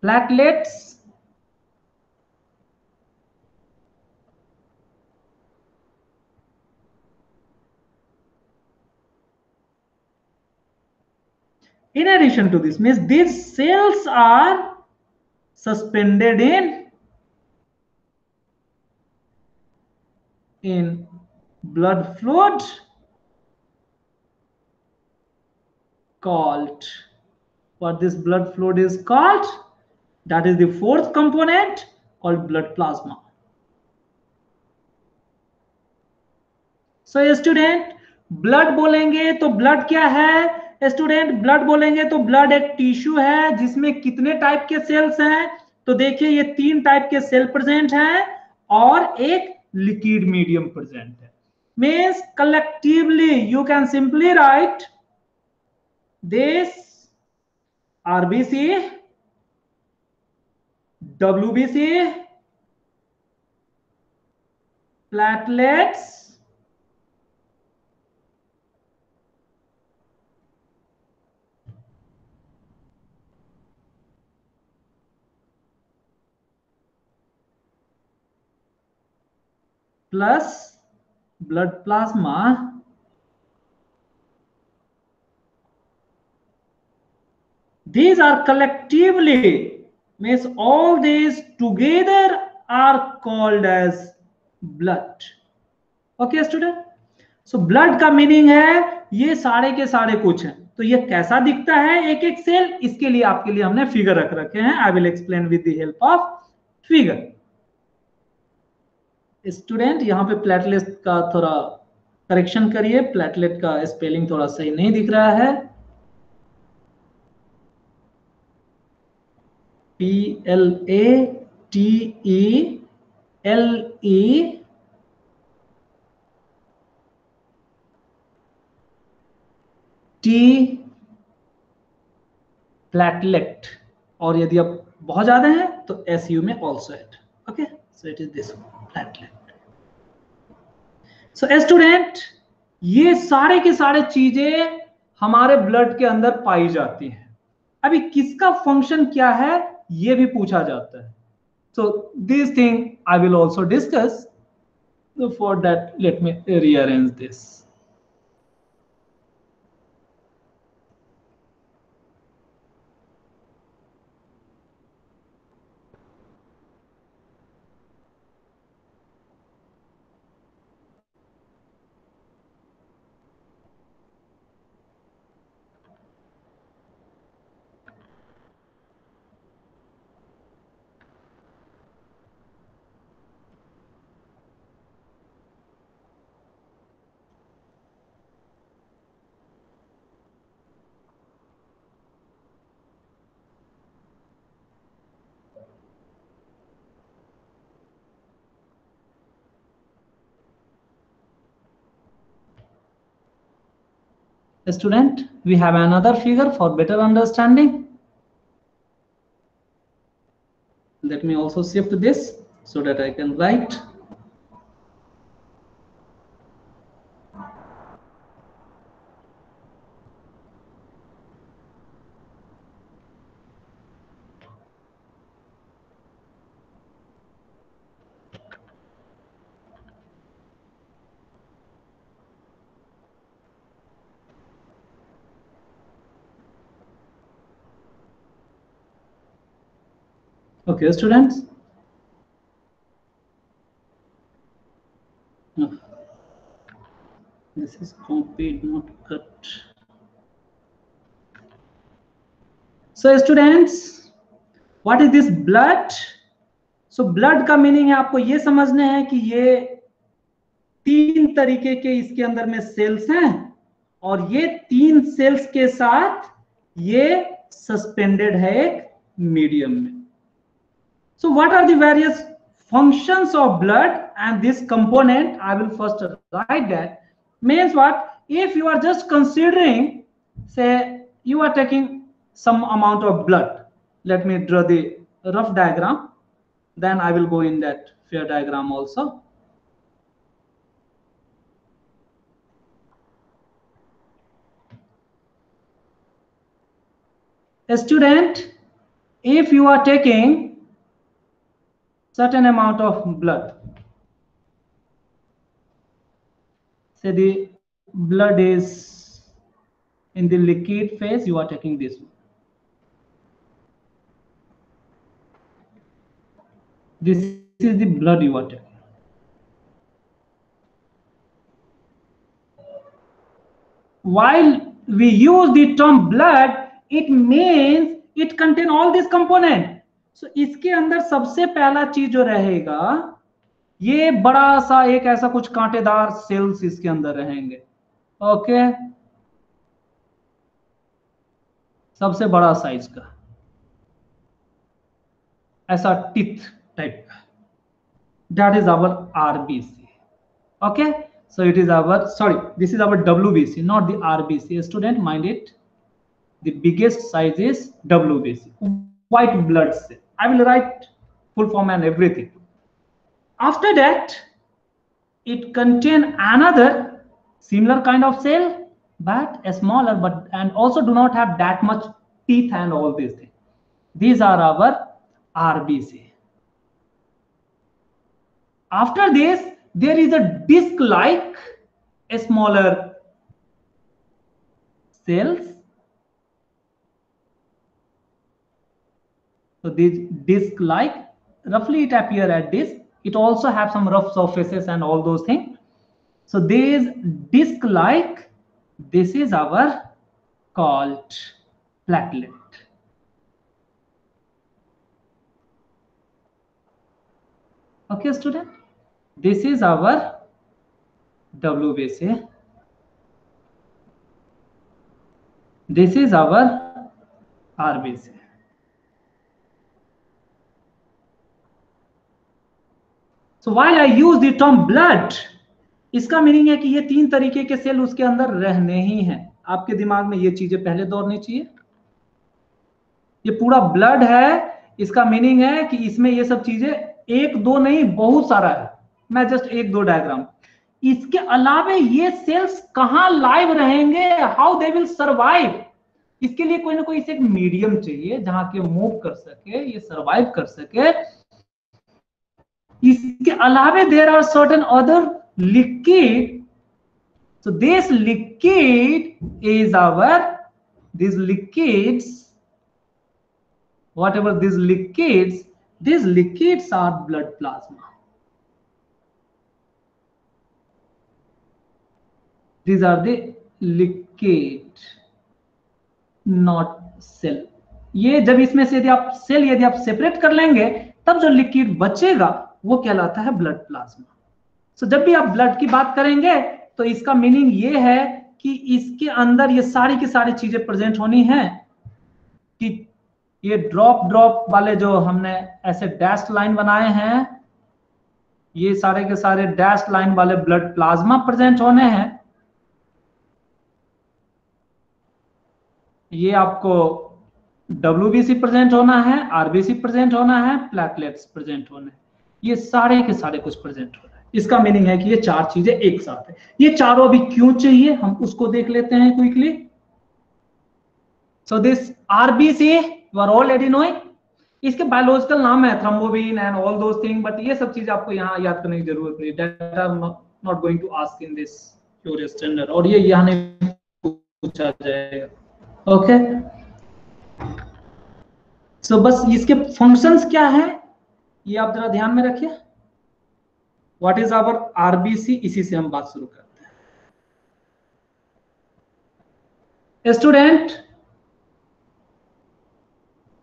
platelets. In addition to this means these cells are suspended in in blood fluid called what this blood fluid is called that is the fourth component called blood plasma so student blood बोलेंगे तो blood क्या है student blood बोलेंगे तो blood एक tissue है, जिसमें कितने टाइप के सेल्स हैं? तो देखिए, ये तीन टाइप के सेल प्रेजेंट हैं और एक लिक्विड मीडियम प्रेजेंट है। Means collectively you can simply write this RBC WBC platelets plus blood plasma these are collectively means all these together are called as blood okay student so blood का meaning है ये सारे के सारे कुछ हैं तो ये कैसा दिखता है एक एक सेल इसके लिए आपके लिए हमने फिगर रख रखे हैं I will explain with the help of figure student यहाँ पे प्लेटलेट का थोड़ा करेक्शन करिए। प्लेटलेट का स्पेलिंग थोड़ा सही नहीं दिख रहा है। P L A T E L E T platelet और यदि आप बहुत ज़्यादा है तो एस यू में also at okay so it is this platelet so student ये सारे के सारे चीज़ें हमारे ब्लड के अंदर पाई जाती हैं। अभी किसका फ़ंक्शन क्या है, ये भी पूछा जाता है। So this thing I will also discuss for that let me rearrange this Student, we have another figure for better understanding. Let me also shift this so that I can write. Okay, students. No. This is copied, not cut. So, students, what is this blood? So, blood का meaning है आपको ये समझने हैं कि ये तीन तरीके के इसके अंदर में सेल्स हैं और ये तीन सेल्स के साथ ये सस्पेंडेड है एक मीडियम में So what are the various functions of blood and this component? I will first write that. Means what? If you are just considering, say you are taking some amount of blood. Let me draw the rough diagram. Then I will go in that fair diagram also. A student, if you are taking certain amount of blood. Say the blood is in the liquid phase, you are taking this. This is the blood you are taking. While we use the term blood, it means it contains all these component. सो इसके अंदर सबसे पहला चीज़ जो रहेगा, ये बड़ा सा एक ऐसा कुछ कांटेदार सेल्स इसके अंदर रहेंगे। ओके सबसे बड़ा साइज़ का। ऐसा टिथ टाइप का। That is our RBC okay so it is our sorry this is our W B C not the RBC student mind it the biggest size is W B C white blood से I will write full form and everything. After that, it contain another similar kind of cell, but smaller, but and also do not have that much teeth and all these things. These are our RBC. After this, there is a disc-like a smaller cells So these disc-like, roughly it appear at this. It also have some rough surfaces and all those things. So these disc-like, this is our called platelet. Okay, student. This is our WBC. This is our RBC. So while I use the term blood, इसका meaning है कि ये तीन तरीके के cell उसके अंदर रहने ही हैं। आपके दिमाग में ये चीज़ें पहले दौड़नी चाहिए। ये पूरा ब्लड है इसका मीनिंग है कि इसमें ये सब चीज़ें एक दो नहीं बहुत सारा है। मैं जस्ट एक दो डायग्राम इसके अलावे ये सेल्स कहाँ लाइव रहेंगे? हाउ दे विल सर्वाइव इसके लिए कोई ना कोई इसे एक मीडियम चाहिए जहाँ के मूव कर सके ये सर्वाइव कर सके। इसके अलावे there are certain other liquid so this liquid is our this liquid whatever this liquid this liquid are blood plasma these are the liquid not cell ये जब इसमें से यदि आप सेल यदि आप सेपरेट कर लेंगे, तब जो लिक्विड बचेगा वो कहलाता है ब्लड प्लाज्मा सो जब भी आप ब्लड की बात करेंगे तो इसका मीनिंग ये है कि इसके अंदर ये सारी की सारी चीज़ें प्रेजेंट होनी है कि ये ड्रॉप ड्रॉप वाले जो हमने ऐसे डैश लाइन बनाए हैं, ये सारे के सारे डैश लाइन वाले ब्लड प्लाज्मा प्रेजेंट होने हैं। ये आपको डब्ल्यू प्रेजेंट होना है आरबीसी प्रेजेंट होना है प्लेटलेट्स प्रेजेंट होने ये सारे के सारे कुछ प्रेजेंट हो रहा है। इसका मीनिंग है कि ये चार चीज़ें एक साथ है। ये चारों अभी क्यों चाहिए? हम उसको देख लेते हैं quickly so this RBC were already knowing इसके बायोलॉजिकल नाम है thrombin and all those thing but ये सब चीज़ आपको यहाँ याद करने की ज़रूरत नहीं। That are not going to ask in this your standard और ये यहाँ नहीं पूछा जाएगा। Okay okay? सो so, बस इसके फ़ंक्शंस क्या है? ये आप जरा ध्यान में रखिए। वॉट इज़ आवर आरबीसी इसी से हम बात शुरू करते हैं। स्टूडेंट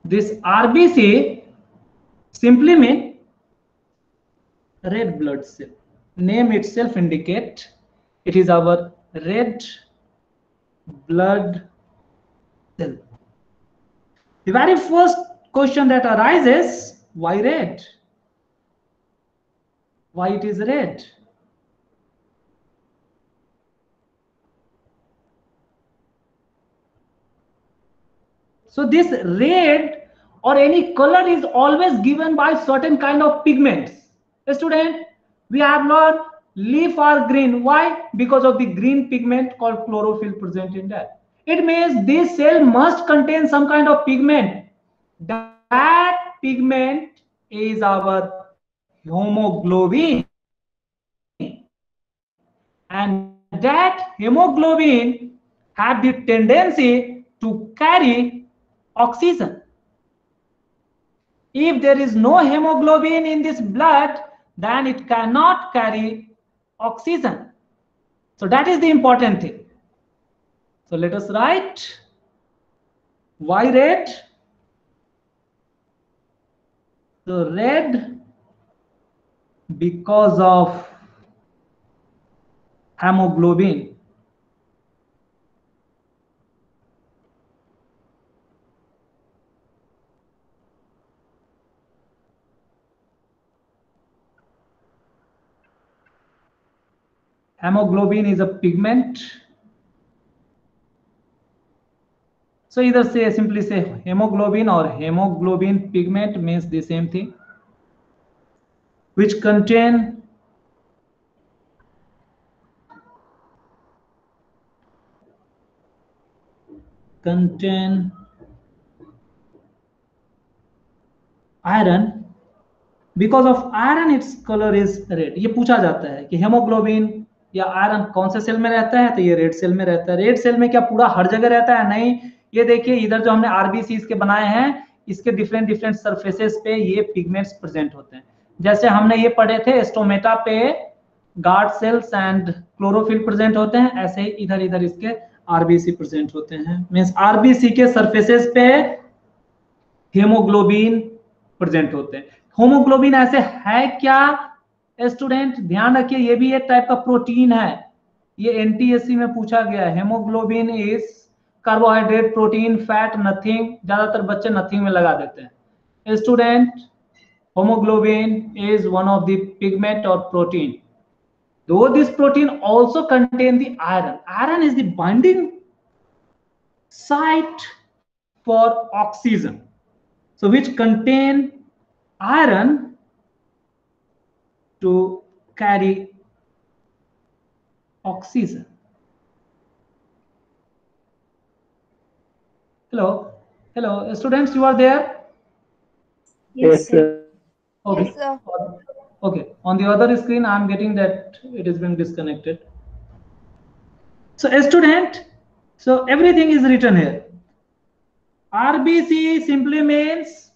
दिस आरबीसी सिंपली में red blood cell name itself indicate it is our red blood cell the very first question that arises why red? Why it is red? So this red or any color is always given by certain kind of pigments. Student we have learned leaf are green. Why? Because of the green pigment called chlorophyll present in that. It means this cell must contain some kind of pigment that pigment is our hemoglobin. And that hemoglobin have the tendency to carry oxygen. If there is no hemoglobin in this blood then it cannot carry oxygen. So that is the important thing. So let us write why red so red because of hemoglobin. Hemoglobin is a pigment. So either say simply say hemoglobin or hemoglobin pigment means the same thing which contain contain iron because of iron its color is red ये पूछा जाता है कि haemoglobin या iron कौन से cell में रहता है तो ये रेड सेल में रहता है रेड सेल में क्या पूरा हर जगह रहता है नहीं ये देखिए, इधर जो हमने आरबीसी के बनाए हैं, इसके डिफरेंट डिफरेंट सरफेसेस पे ये पिगमेंट्स प्रेजेंट होते हैं। जैसे हमने ये पढ़े थे स्टोमेटा पे guard cells and chlorophyll present होते हैं, ऐसे ही इधर इधर इसके आरबीसी प्रेजेंट होते हैं। मीन्स आरबीसी के सरफेसेस पे हेमोग्लोबिन प्रेजेंट होते हैं। होमोग्लोबिन ऐसे है क्या स्टूडेंट ध्यान रखिए, ये भी एक टाइप का प्रोटीन है। ये एनटीएससी में पूछा गया है। Haemoglobin is carbohydrate protein fat nothing ज़्यादातर बच्चे नथिंग में लगा देते हैं। Student haemoglobin is one of pigment और प्रोटीन दो this protein also contain the iron iron is binding site for oxygen so which contain iron to carry oxygen hello. Hello. Uh, students you are there? Yes, sir. okay. Yes, sir. okay. On the other screen i'm getting that it is being disconnected. So a student so everything is written here. Rbc simply means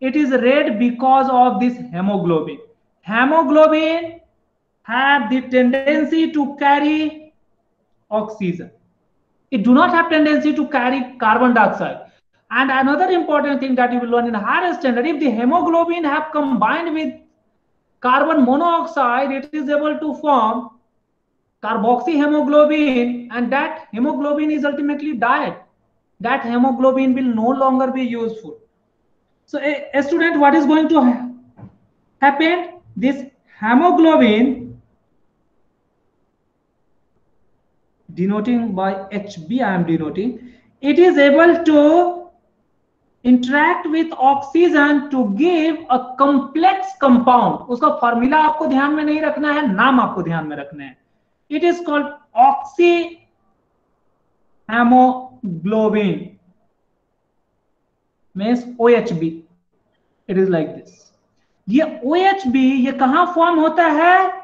it is red because of this hemoglobin. Hemoglobin had the tendency to carry oxygen it do not have tendency to carry carbon dioxide. And another important thing that you will learn in higher standard if the hemoglobin have combined with carbon monoxide it is able to form carboxyhemoglobin and that hemoglobin is ultimately died that hemoglobin will no longer be useful. So a, a student what is going to ha- happen? This hemoglobin denoting by hb i am denoting, it is able to interact with oxygen to give a complex compound. उसका formula आपको ध्यान में नहीं रखना है, नाम आपको ध्यान में रखना है। It is called oxyhaemoglobin means O H B it is like this ये ओ एच बी ये कहाँ फॉर्म होता है?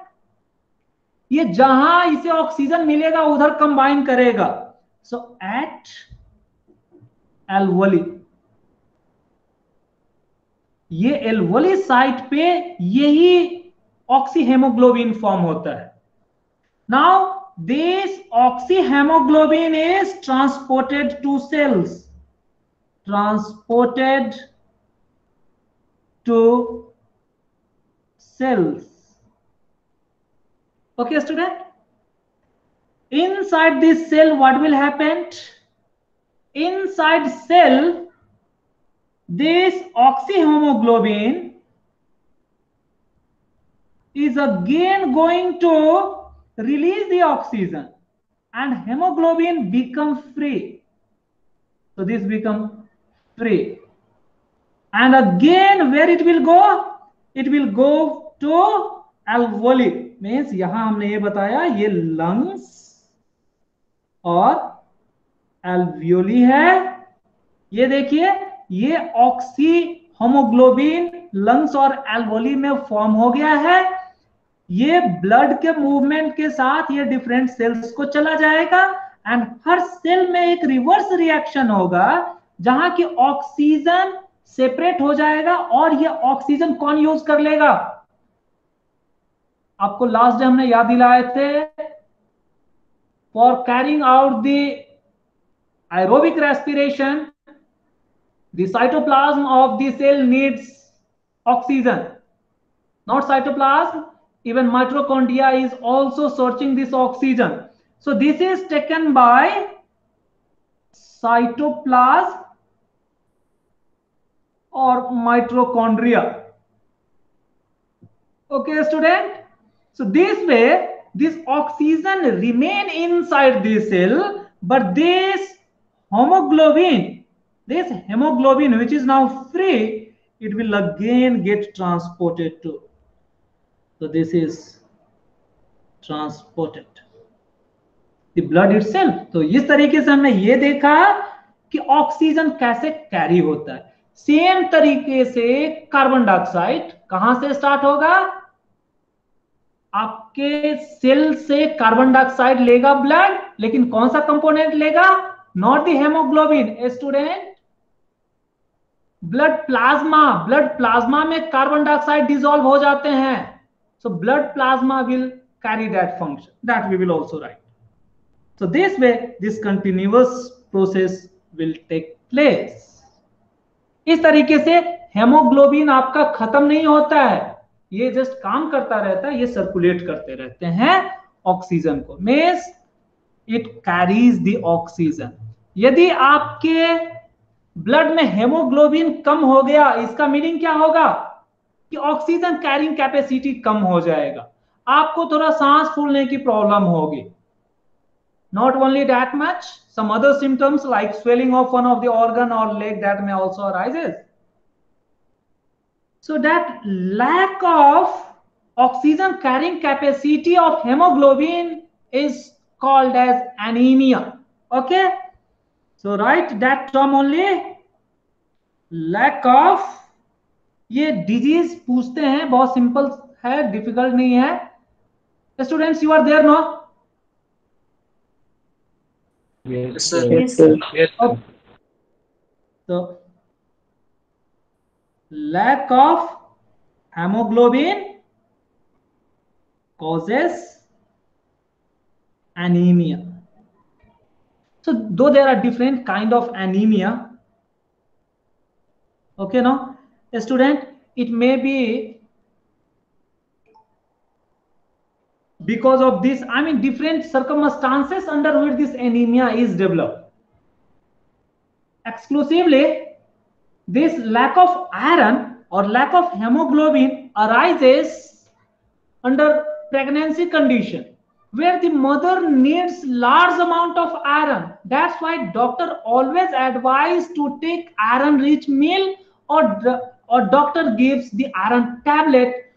ये जहाँ इसे ऑक्सीजन मिलेगा, उधर कंबाइन करेगा। सो एट एल्वोली ये एल्वोली साइट पे यही ऑक्सीहेमोग्लोबिन फॉर्म होता है। Now this oxyhaemoglobin is transported to cells transported to cells. Okay student. Inside this cell what will happen? Inside cell this oxyhemoglobin is again going to release the oxygen and hemoglobin become free. So this become free. And again where it will go? It will go to alveoli means यहाँ हमने ये बताया ये lungs और alveoli है। ये देखिए, ये ऑक्सी होमोग्लोबिन लंग्स और एल्वोली में फॉर्म हो गया है। ये ब्लड के मूवमेंट के साथ ये डिफरेंट सेल्स को चला जाएगा एंड हर सेल में एक रिवर्स रिएक्शन होगा, जहाँ की ऑक्सीजन सेपरेट हो जाएगा और ये ऑक्सीजन कौन यूज़ कर लेगा? आपको लास्ट डे हमने याद दिलाए थे for carrying out the aerobic respiration the cytoplasm of the cell needs oxygen not cytoplasm even mitochondria is also searching this oxygen so this is taken by cytoplasm और mitochondria okay student so this way this oxygen remain inside the cell but this hemoglobin this hemoglobin which is now free it will again get transported to so this is transported the blood itself तो इस तरीके से हमने ये देखा कि oxygen कैसे carry होता है सेम तरीके से कार्बन डाइऑक्साइड कहाँ से स्टार्ट होगा आपके सेल से कार्बन डाइऑक्साइड लेगा ब्लड लेकिन कौन सा कंपोनेंट लेगा? Not the haemoglobin student blood plasma blood plasma में कार्बन डाइऑक्साइड डिसॉल्व हो जाते हैं. So blood plasma will carry that function. That we will also write. So, this way, this continuous process will take place. इस तरीके से haemoglobin आपका खत्म नहीं होता है. ये जस्ट काम करता रहता है, ये सर्कुलेट करते रहते हैं ऑक्सीजन को। Means it carries the oxygen यदि आपके ब्लड में हेमोग्लोबिन कम हो गया, इसका मीनिंग क्या होगा? कि ऑक्सीजन कैरिंग कैपेसिटी कम हो जाएगा। आपको थोड़ा सांस फूलने की प्रॉब्लम होगी। Not only that much, some other symptoms like swelling of one of the organ or leg that may also arises so that lack of oxygen carrying capacity of hemoglobin is called as anemia okay so write that term only lack of ये disease पूछते हैं बहुत simple है difficult नहीं है students you are there no Yes, lack of hemoglobin causes anemia. So, though there are different kind of anemia, okay, now, a student, it may be because of this, I mean, different circumstances under which this anemia is developed exclusively this lack of iron or lack of hemoglobin arises under pregnancy condition where the mother needs large amount of iron. That's why doctor always advise to take iron rich meal or or doctor gives the iron tablet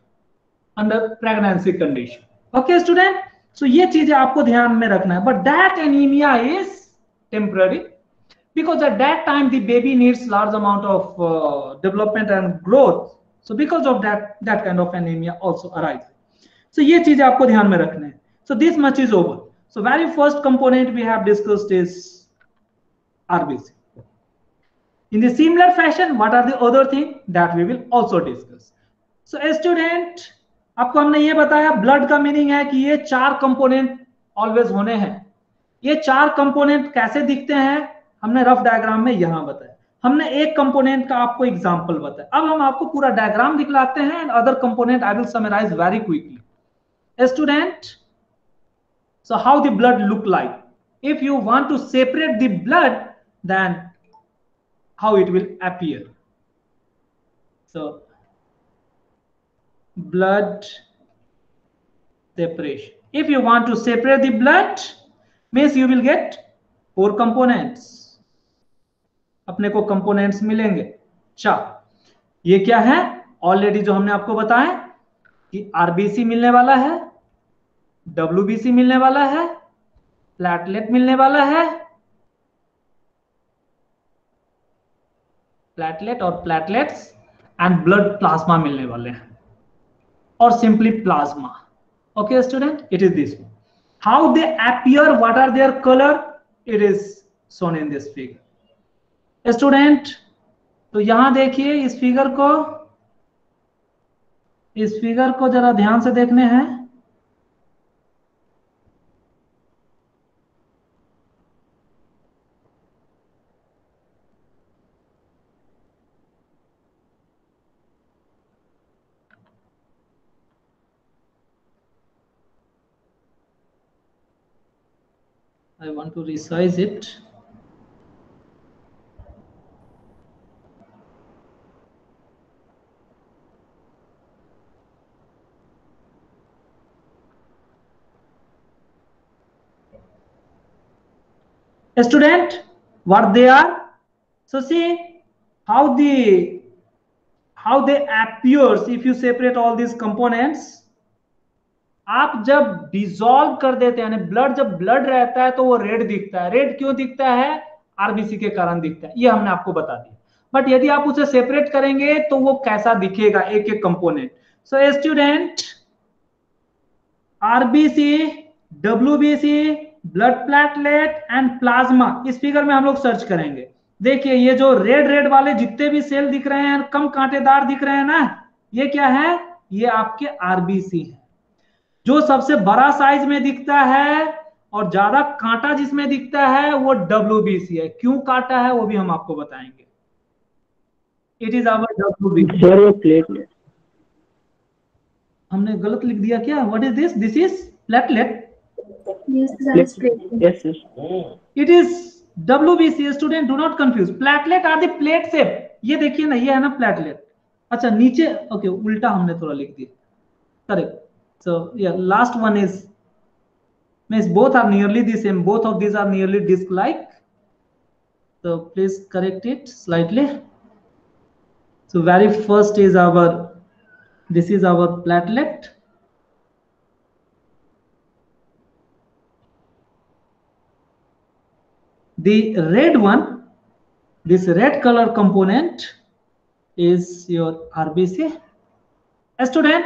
under pregnancy condition. Okay student? So ye cheeze aapko dhyan mein rakhna hai but that anemia is temporary. Because at that time the baby needs large amount of uh, development and growth so because of that that kind of anemia also arises so ये चीज़ें आपको ध्यान में रखना है so this much is over so very first component we have discussed is rbc in the similar fashion what are the other thing that we will also discuss so a student आपको हमने ये बताया blood का meaning है कि ये चार component always होने हैं ये चार कंपोनेंट कैसे दिखते हैं हमने रफ डायग्राम में यहाँ बताया। हमने एक कंपोनेंट का आपको एग्ज़ाम्पल बताया। अब हम आपको पूरा डायग्राम दिखलाते हैं and other component I will summarise very quickly student so how the blood look like if you want to separate the blood then how it will appear so blood separation if you want to separate the blood means you will get four components अपने को components मिलेंगे। चार ये क्या है? Already जो हमने आपको बताया कि आरबीसी मिलने वाला है डब्ल्यूबीसी मिलने वाला है प्लेटलेट मिलने वाला है प्लेटलेट और प्लेटलेट्स एंड ब्लड प्लाज्मा मिलने वाले हैं। और simply plasma okay, student, it is this how they appear, what are their color? It is shown in this figure. Student तो यहाँ देखिए इस फिगर को, इस फिगर को जरा ध्यान से देखने हैं I want to resize it. Student, what they are? So see how the how they appears if you separate all these components. आप जब डिजोल्व कर देते हैं यानी ब्लड जब ब्लड रहता है तो वो रेड दिखता है। रेड क्यों दिखता है? आरबीसी के कारण दिखता है। ये हमने आपको बता दिया। बट यदि आप उसे सेपरेट करेंगे तो वो कैसा दिखेगा? एक एक component so student RBC WBC blood platelet and plasma इस फिगर में हम लोग सर्च करेंगे। देखिए ये जो रेड रेड वाले जितने भी सेल दिख रहे हैं कम कांटेदार दिख रहे हैं ना ये क्या है? ये आपके आरबीसी है। जो सबसे बड़ा साइज़ में दिखता है और ज़्यादा कांटा जिसमें दिखता है वो डब्ल्यूबीसी है। क्यों कांटा है वो भी हम आपको बताएँगे। It is our W platelet. हमने गलत लिख दिया क्या? What is this this is platelet Yes, sir. Yes, yes, sir. it is WBC student do not confuse platelet are the plate shape ये देखिए ना ये है ना प्लेटलेट अच्छा नीचे ओके उल्टा हमने थोड़ा लिख दिया करेक्ट सो या last one is means both are nearly the same both of these are nearly disc like so please correct it slightly so very first is our this is our platelet the red one, this red color component is your rbc student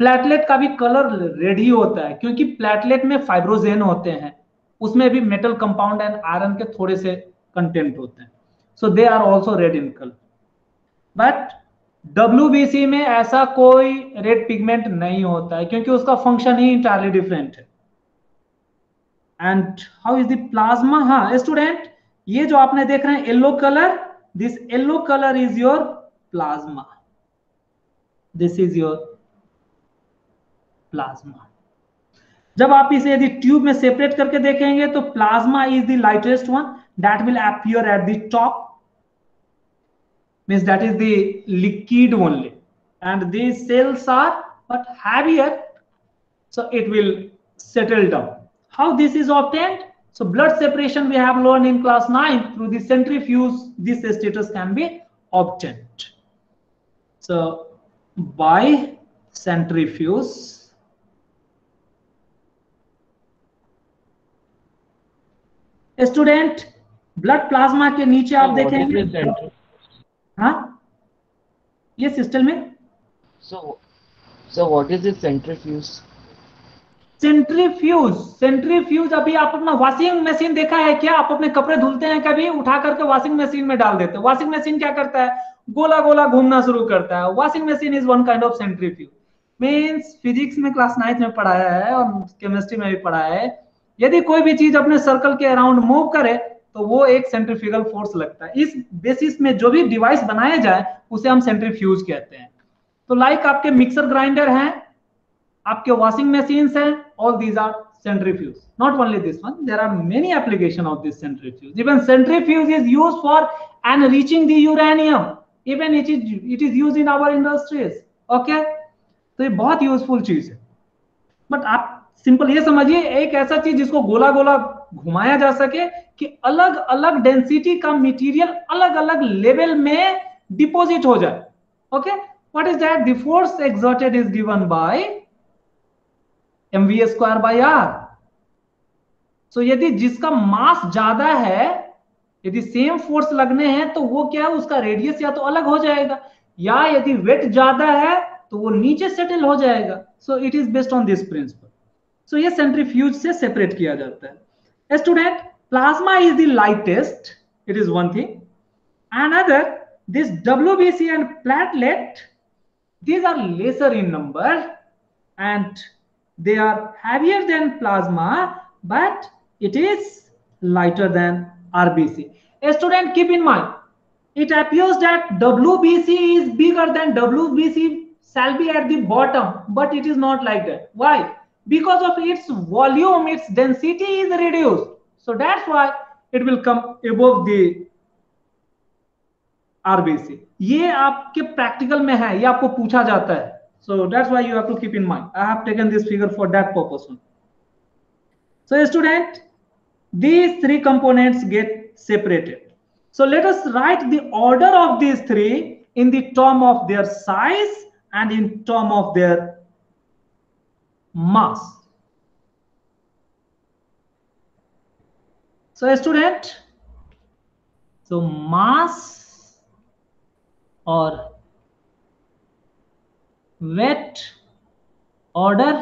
platelet का भी colour red ही होता है, क्योंकि platelet में फाइब्रोजेन होते हैं। उसमें भी मेटल कंपाउंड एंड आयरन के थोड़े से कंटेंट होते हैं। So they are also red in colour but W में ऐसा कोई रेड पिगमेंट नहीं होता है, क्योंकि उसका फ़ंक्शन ही इंटायरली डिफरेंट है। And how is the plasma हाँ स्टूडेंट ये जो आपने देख रहे हैं yellow colour this yellow colour is your plasma this is your plasma जब आप इसे यदि ट्यूब में सेपरेट करके देखेंगे तो plasma is the lightest one that will appear at the top. Means that is the liquid only. And these cells are but heavier, so it will settle how this is obtained so blood separation we have learned in class 9 through the centrifuge this status can be obtained so by centrifuge student blood plasma के नीचे आप So what is देखेंगे the centri- हाँ ये system में So, so what is this centrifuge? Centrifuge centrifuge अभी आप अपना वॉशिंग मशीन देखा है क्या? आप अपने कपड़े धुलते हैं कभी उठा करके वॉशिंग मशीन में डाल देते हैं। वॉशिंग मशीन क्या करता है? गोला गोला घूमना शुरू करता है। Washing machine is one kind of centrifuge means physics में क्लास नाइन्थ में पढ़ाया है और केमिस्ट्री में भी पढ़ाया है। यदि कोई भी चीज़ अपने सर्कल के अराउंड मूव करे तो वो एक सेंट्रीफ्यूगल फोर्स लगता है। इस बेसिस में जो भी डिवाइस बनाया जाए, उसे हम सेंट्रीफ्यूज कहते हैं। तो लाइक आपके मिक्सर ग्राइंडर हैं आपके वॉशिंग मशीन है all these are centrifuge not only this one there are many application of this centrifuge even centrifuge is use for enriching दूरियम even it is it is use in our industries okay तो ये बहुत useful चीज़ है। But आप simple ये समझिए, एक ऐसा चीज़ जिसको गोला गोला घुमाया जा सके कि अलग अलग डेंसिटी का मटेरियल अलग अलग लेवल में डिपॉजिट हो जाए। Okay what is that the force exerted is given by mv square by r so यदि जिसका मास ज़्यादा है, यदि सेम फोर्स लगने हैं तो वो क्या है? उसका रेडियस या तो अलग हो जाएगा। या यदि वेट ज़्यादा है तो वो नीचे सेटल हो जाएगा। So it is based on this principle so ये सेंट्रीफ्यूज से सेपरेट किया जाता है। Student plasma is the lightest it is one thing another, this wbc and platelet these are lesser in number and they are heavier than plasma but it is lighter than rbc a student keep in mind it appears that wbc is bigger than wbc shall be at the bottom but it is not like that why because of its volume its density is reduced so that's why it will come above the RBC ये आपके practical में है ये आपको पूछा जाता है So that's why you have to keep in mind. I have taken this figure for that purpose. So student, these three components get separated. So let us write the order of these three in the term of their size and in term of their mass. So student, so mass or weight order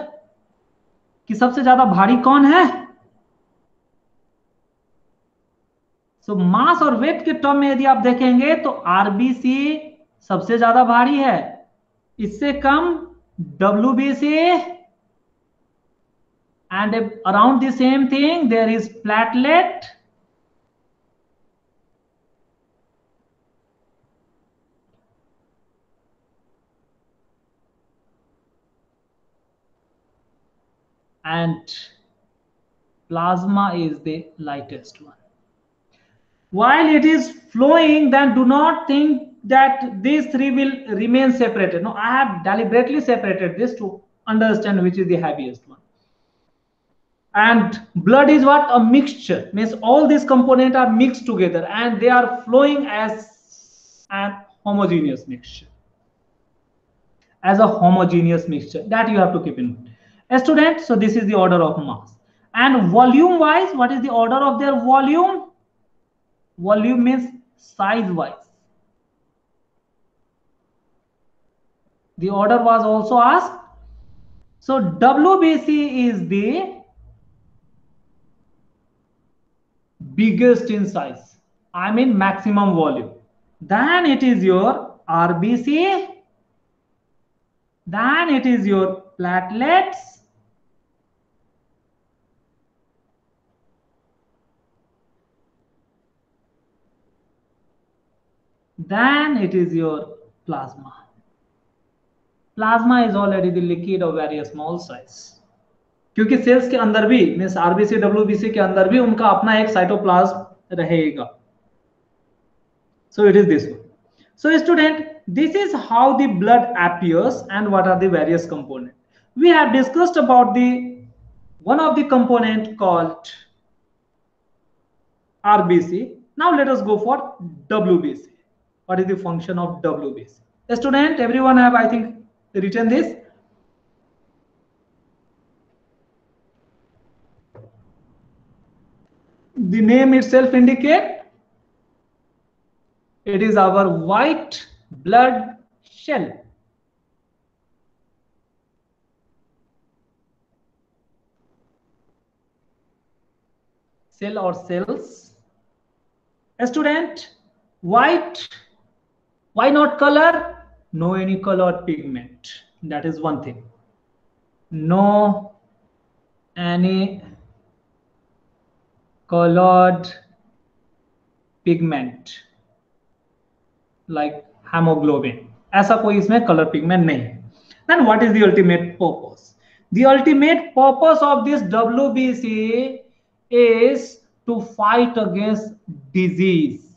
कि सबसे ज़्यादा भारी कौन है? सो so, मास और wait के term में यदि आप देखेंगे तो आरबीसी सबसे ज़्यादा भारी है। इससे कम WBC and around the same thing there is platelet and plasma is the lightest one. While it is flowing, then do not think that these three will remain separated. No, I have deliberately separated this to understand which is the heaviest one. And blood is what? A mixture. Means all these components are mixed together and they are flowing as an homogeneous mixture. As a homogeneous mixture. That you have to keep in mind. Student, so this is the order of mass. And volume wise, what is the order of their volume? Volume means size wise. The order was also asked. So WBC is the biggest in size. I mean maximum volume. Then it is your RBC. Then it is your platelets. Then it is your plasma. Plasma is already the liquid of very small size. क्योंकि cells के अंदर भी means RBC WBC के अंदर भी उनका अपना एक साइटोप्लाज्म रहेगा so it is this one so student this is how the blood appears and what are the various components we have discussed about the one of the component called rbc now let us go for wbc what is the function of w base? Wbc student everyone have i think written this. The name itself indicate. It is our white blood cell cell or cells. A student white why not color no any colored pigment that is one thing no any colored pigment like hemoglobin ऐसा कोई इसमें colour pigment नहीं है then what is the ultimate purpose the ultimate purpose of this wbc is to fight against disease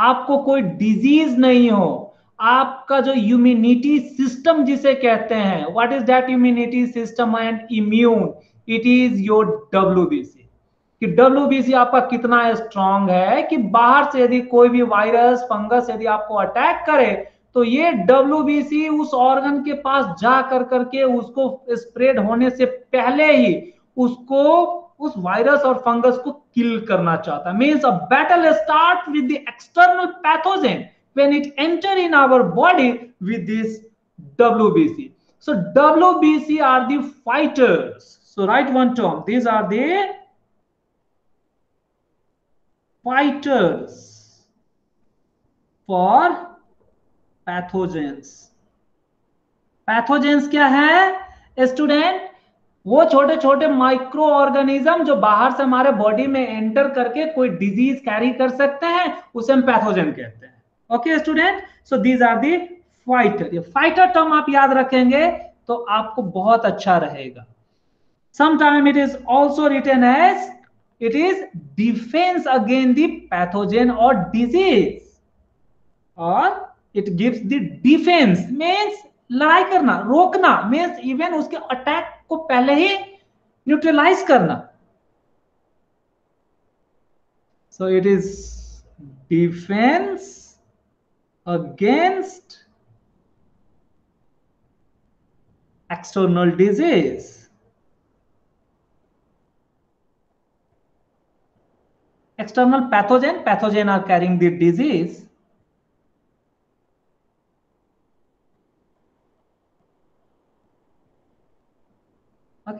आपको कोई disease नहीं हो। आपका जो इम्यूनिटी सिस्टम जिसे कहते हैं what is that immunity system and immune it is your WBC कि डब्ल्यू आपका कितना स्ट्रांग है कि बाहर से यदि कोई भी वायरस फंगस यदि आपको अटैक करे तो ये डब्ल्यू उस ऑर्गन के पास जा कर करके उसको स्प्रेड होने से पहले ही उसको उस वायरस और फंगस को किल करना चाहता है। Means a battle start with the external pathogen when it enter in our body with this W B C so W B C are fighters so write one term these are the fighters for pathogens pathogens क्या है? Student वो छोटे छोटे micro organism जो बाहर से हमारे body में एंटर करके कोई डिज़ीज़ कैरी कर सकते हैं, उसे हम पैथोजन कहते हैं। Okay student so these are the fighter ये फाइटर टर्म आप याद रखेंगे तो आपको बहुत अच्छा रहेगा। Sometime it is also written as it is defense against the pathogen or disease. Or it gives the defense, means लड़ाई करना, रोकना मीन्स इवन उसके अटैक को पहले ही न्यूट्रलाइज करना so it is defence against external disease external pathogen pathogen are carrying the disease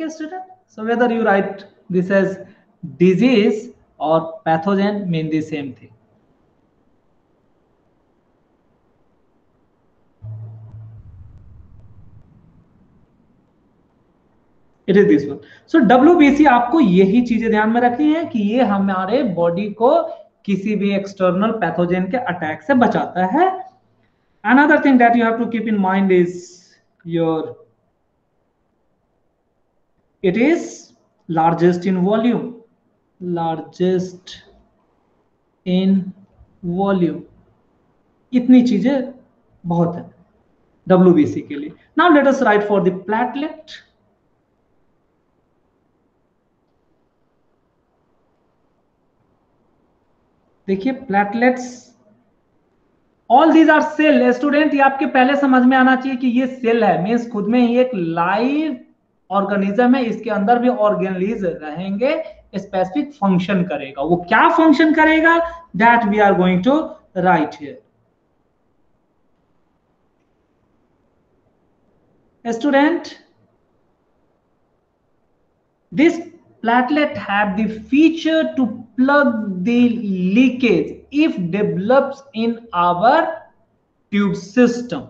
okay student? So whether you write this as disease or pathogen mean the same thing. It is this one so WBC आपको यही चीज़ें ध्यान में रखनी है कि ये हमारे बॉडी को किसी भी एक्सटर्नल पैथोजन के अटैक से बचाता है। Another thing that you have to keep in mind is your it is largest in volume largest in volume इतनी चीज़ें बहुत है WBC के लिए। Now let us write for the platelet देखिए platelets all these are cell student ये आपके पहले समझ में आना चाहिए कि ये सेल है। मीन्स खुद में ही एक लाइव ऑर्गेनिज्म है, इसके अंदर भी ऑर्गेनलीज रहेंगे स्पेसिफिक फ़ंक्शन करेगा। वो क्या फ़ंक्शन करेगा? That we are going to write here student, this platelet have the feature to plug the leakage if develops in our tube system.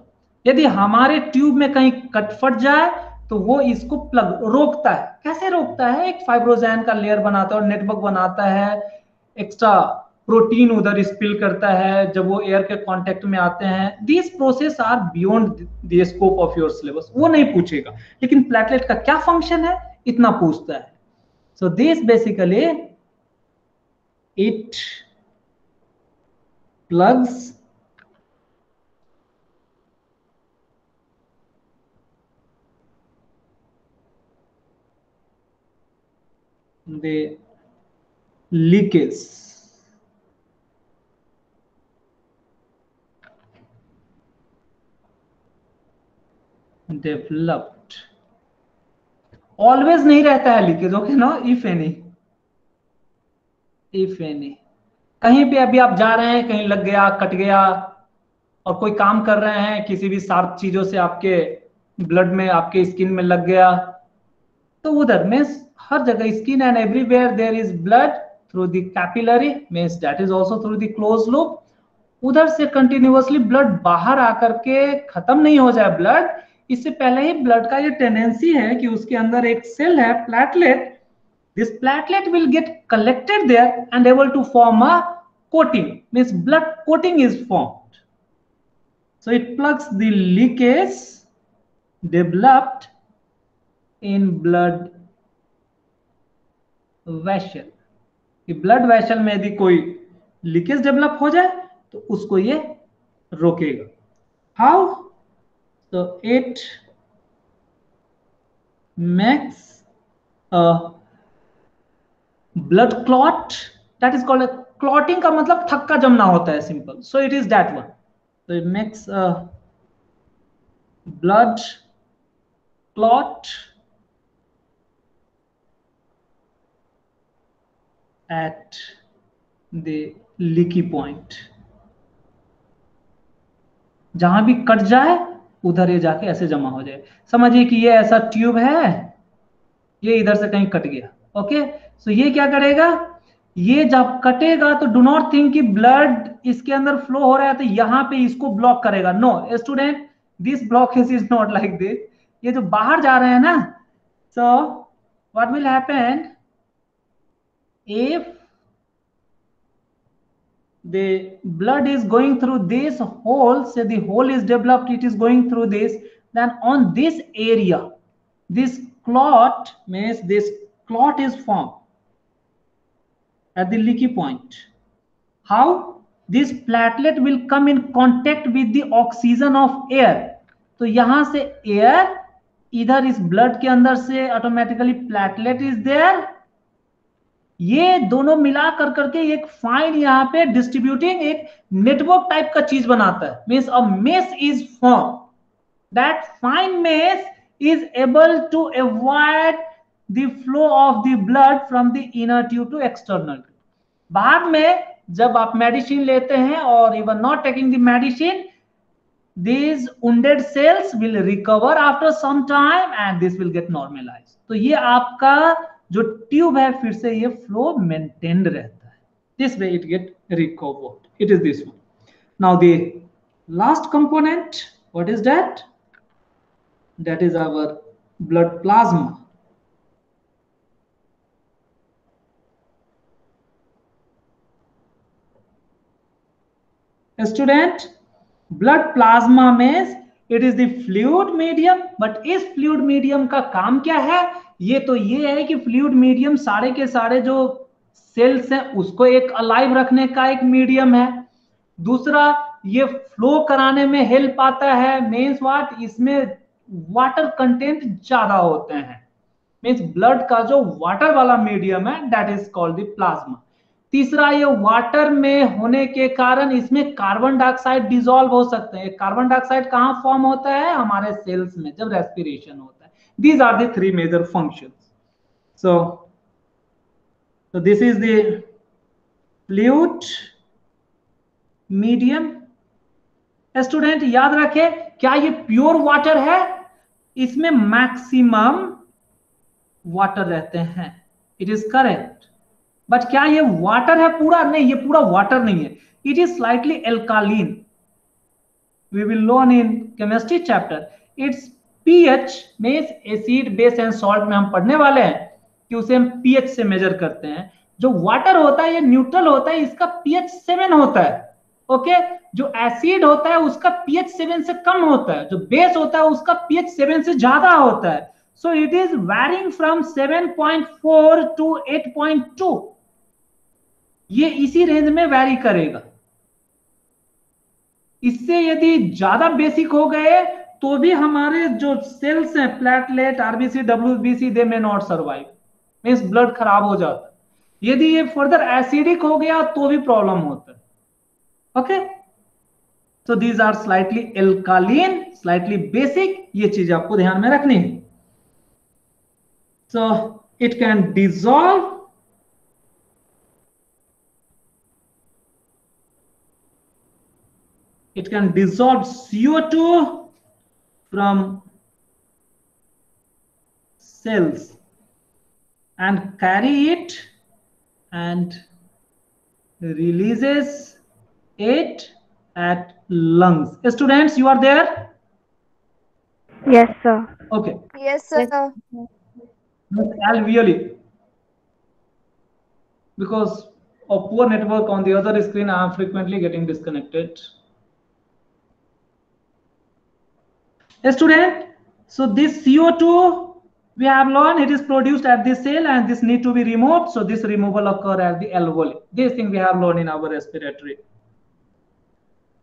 यदि हमारे ट्यूब में कहीं कट फट जाए तो वो इसको प्लग रोकता है। कैसे रोकता है? एक फाइब्रोजैन का लेयर बनाता है और नेटवर्क बनाता है। एक्स्ट्रा प्रोटीन उधर स्पिल करता है, जब वो एयर के कांटेक्ट में आते हैं। This process are beyond the scope of your syllabus वो नहीं पूछेगा। लेकिन प्लेटलेट का क्या फ़ंक्शन है? इतना पूछता है। So this basically it plugs the leakage developed always नहीं रहता है leakage okay no if any if any कहीं पे अभी आप जा रहे हैं, कहीं लग गया, कट गया, और कोई काम कर रहे हैं, किसी भी शार्प चीज़ों से आपके ब्लड में, आपके स्किन में लग गया तो उधर में हर जगह skin and everywhere there is blood through the capillary means that is also through the close loop उधर से कंटिन्यूअसली ब्लड बाहर आकर के खत्म नहीं हो जाए ब्लड इससे पहले ही ब्लड का ये टेंडेंसी है कि उसके अंदर एक सेल है platelet this platelet will get collected there and able to form a coating means blood coating is formed. So, it plugs the leakage developed in blood vessel कि ब्लड वेसल में यदि कोई लीकेज डेवलप हो जाए तो उसको ये रोकेगा। हाउ तो it blood clot, that is called a clotting का मतलब थक्का जमना होता है simple so it is that one it makes a blood clot at the leaky point. जहाँ भी कट जाए, उधर ये जाके ऐसे जमा हो जाए। समझिए कि ये ऐसा ट्यूब है, ये इधर से कहीं कट गया। ओके? सो ये क्या करेगा? ये जब कटेगा तो डू नॉट थिंक कि ब्लड इसके अंदर फ्लो हो रहा है तो यहाँ पे इसको ब्लॉक करेगा। No student this block is not like this ये जो बाहर जा रहे हैं ना so what will happen if the blood is going through this hole say the hole is developed it is going through this then on this area this clot means this clot is formed at the leaky point how this platelet will come in contact with the oxygen of air तो यहां से air इधर इस blood के अंदर से automatically platelet is there ये दोनों मिला कर करके एक फाइन यहाँ पे डिस्ट्रीब्यूटिंग एक नेटवर्क टाइप का चीज़ बनाता है। Means a mesh is form that fine mesh is able to avoid the flow of the blood from the inner tube to external बाद में जब आप मेडिसिन लेते हैं और are not taking the medicine these wounded cells will recover after some time and this will get normalized. तो ये आपका जो ट्यूब है, फिर से ये फ्लो मेंटेन्ड रहता है। This way it get recovered it is this one now the last component what is that that is our blood plasma student blood plasma में it is the fluid medium but इस fluid medium का काम क्या है? ये तो ये है कि फ्लूड मीडियम सारे के सारे जो सेल्स हैं, उसको एक अलाइव रखने का एक मीडियम है। दूसरा, ये फ्लो कराने में हेल्प आता है। मीन्स वाट इसमें वाटर कंटेंट ज़्यादा होते हैं। मीन्स ब्लड का जो वाटर वाला मीडियम है that is called the plasma तीसरा, ये वाटर में होने के कारण इसमें कार्बन डाइऑक्साइड डिजोल्व हो सकते हैं। कार्बन डाइऑक्साइड कहाँ फॉर्म होता है? हमारे सेल्स में, जब रेस्पिरेशन होता है। These are the three major function so so this is the fluid medium. Student याद रखे, क्या ये प्योर वाटर है? इसमें मैक्सिमम वाटर रहते हैं। इट इज़ करेक्ट बट क्या ये वाटर है पूरा? नहीं, ये पूरा वाटर नहीं है। It is slightly alkaline we will learn in chemistry chapter its pH means acid base and salt में हम पढ़ने वाले हैं कि उसे हम पीएच से मेजर करते हैं। जो वाटर होता है, ये न्यूट्रल होता है, इसका पीएच सेवन होता है ओके जो एसिड होता है, उसका पीएच सेवन से कम होता है। जो बेस होता है, उसका पीएच सेवन से ज़्यादा होता है। So it is varying from 7.4 to 8.2 ये इसी रेंज में वेरी करेगा। इससे यदि ज़्यादा बेसिक हो गए तो भी हमारे जो सेल्स हैं प्लेटलेट आरबीसी डब्ल्यूबीसी दे में नॉट सर्वाइव मीन्स ब्लड खराब हो जाता है। यदि ये फर्दर एसिडिक हो गया तो भी प्रॉब्लम होता है। Okay so these are slightly alkaline, slightly basic, ये चीज़ आपको ध्यान में रखनी है। So, it can dissolve. It can dissolve CO2 from cells and carry it and releases it at lungs. Students, you are there? Yes, sir. Okay. Yes, sir. Alveoli. Because of poor network on the other screen, I am frequently getting disconnected. A student, so this CO2 we have learned it is produced at the cell and this need to be removed. So this removal occur at the alveoli. This thing we have learned in our respiratory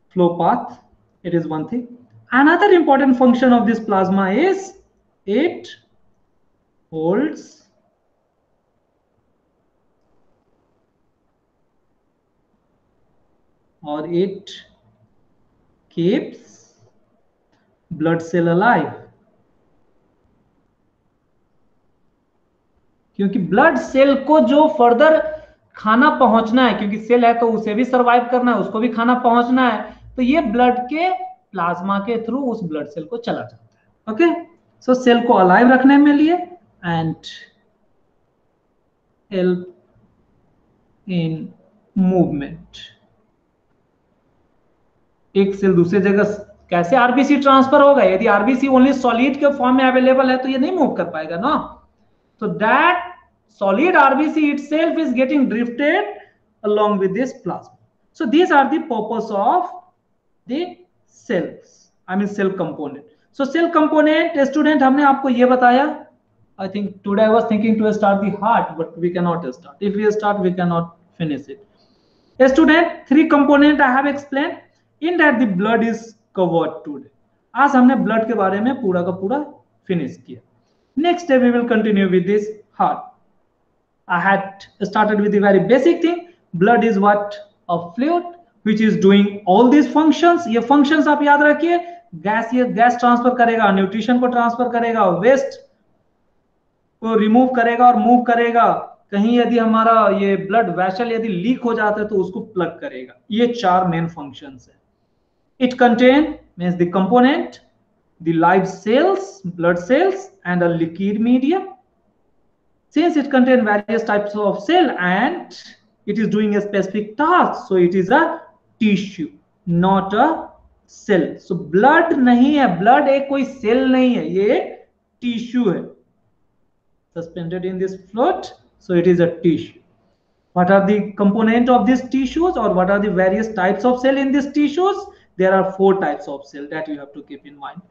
flow path. It is one thing. Another important function of this plasma is it holds or it keeps blood cell alive. क्योंकि blood cell को जो further खाना पहुँचना है, क्योंकि cell है तो उसे भी सरवाइव करना है, उसको भी खाना पहुँचना है तो ये ब्लड के प्लाज्मा के थ्रू उस ब्लड सेल को चला जाता है। ओके सो सेल को अलाइव रखने में लिए एंड हेल्प इन मूवमेंट एक सेल दूसरी जगह कैसे आरबीसी ट्रांसफ़र होगा? यदि आरबीसी ओनली सॉलिड के फॉर्म में अवेलेबल है तो ये नहीं मूव कर पाएगा ना। तो that solid RBC itself is getting drifted along with this plasma so these are the purpose of the cells I mean self component so self component student हमने आपको ये बताया। I think today I was thinking to start दार्ट but we cannot start if you start we cannot finish it student three component I have explain in that the blood is covered today. आज हमने blood के बारे में पूरा का पूरा finish किया. Day we will continue with this heart. I had started with the very basic thing. Blood is what? A fluid which is doing all these functions. ये functions आप याद रखिए गैस ये गैस ट्रांसफ़र करेगा nutrition को transfer करेगा waste को remove करेगा और मूव करेगा कहीं यदि हमारा ये ब्लड वैशल यदि लीक हो जाता है तो उसको प्लग करेगा ये चार मेन फ़ंक्शंस है it contain means the component the live cells, blood cells, and a liquid medium. Since it contains various types of cell and it is doing a specific task, so it is a tissue, not a cell. So blood नहीं है, blood एक कोई cell नहीं है, ये tissue है. Suspended in this float, so it is a tissue. What are the component of these tissues or what are the various types of cell in these tissues? There are four types of cell that you have to keep in mind.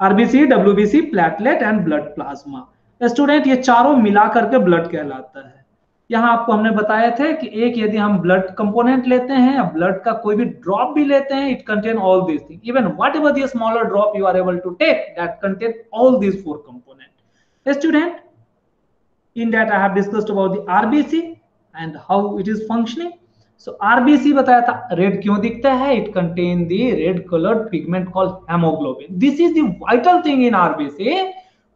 RBC, WBC, platelet, and blood plasma. Student ये चारों मिला करके blood कहलाता है यहाँ आपको हमने बताया थे कि एक यदि हम ब्लड कंपोनेंट लेते हैं ब्लड का कोई भी ड्रॉप भी लेते हैं it contain all this thing even whatever the smaller drop you are able to take that contain all this four component student in that i have discussed about the rbc and how it is functioning so rbc बताया था red क्यों दिखता है it contain the red colored pigment called hemoglobin this is the vital thing in rbc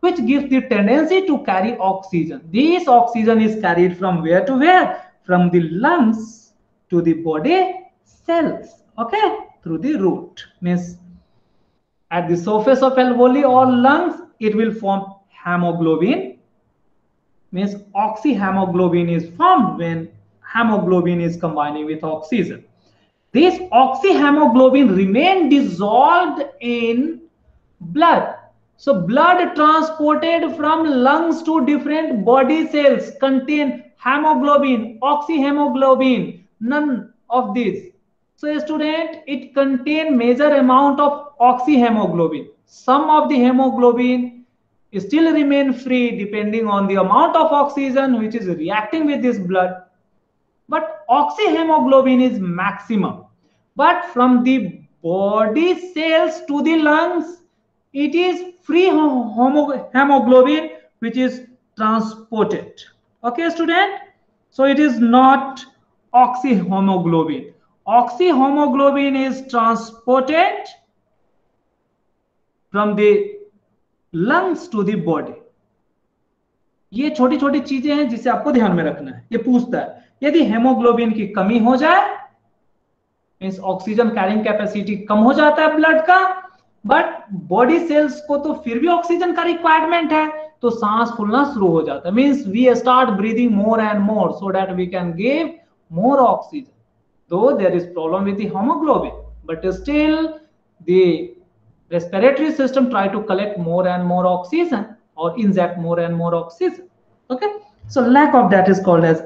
which gives the tendency to carry oxygen this oxygen is carried from where to where from the lungs to the body cells okay through the root means at the surface of alveoli or lungs it will form hemoglobin means oxyhemoglobin is formed when hemoglobin is combining with oxygen. This oxyhemoglobin remain dissolved in blood. So blood transported from lungs to different body cells contain hemoglobin, oxyhemoglobin, none of these. So student, it contain major amount of oxyhemoglobin. Some of the hemoglobin still remain free depending on the amount of oxygen which is reacting with this blood. But oxyhemoglobin is maximum. But from the body cells to the lungs, it is free hemoglobin which is transported. Okay, student? So it is not oxyhemoglobin. Oxyhemoglobin is transported from the lungs to the body ये छोटी छोटी चीज़ें हैं जिसे आपको ध्यान में रखना है ये पूछता है यदि हेमोग्लोबिन की कमी हो जाए मीन्स ऑक्सीजन कैरिंग कैपेसिटी कम हो जाता है ब्लड का बट बॉडी सेल्स को तो फिर भी ऑक्सीजन का रिक्वायरमेंट है तो सांस फूलना शुरू हो जाता है। Means we start breathing more and more so that we can give more oxygen though there is problem with haemoglobin but still the respiratory system try to collect more and more oxygen or inject more and more oxygen, okay? So lack of that is called as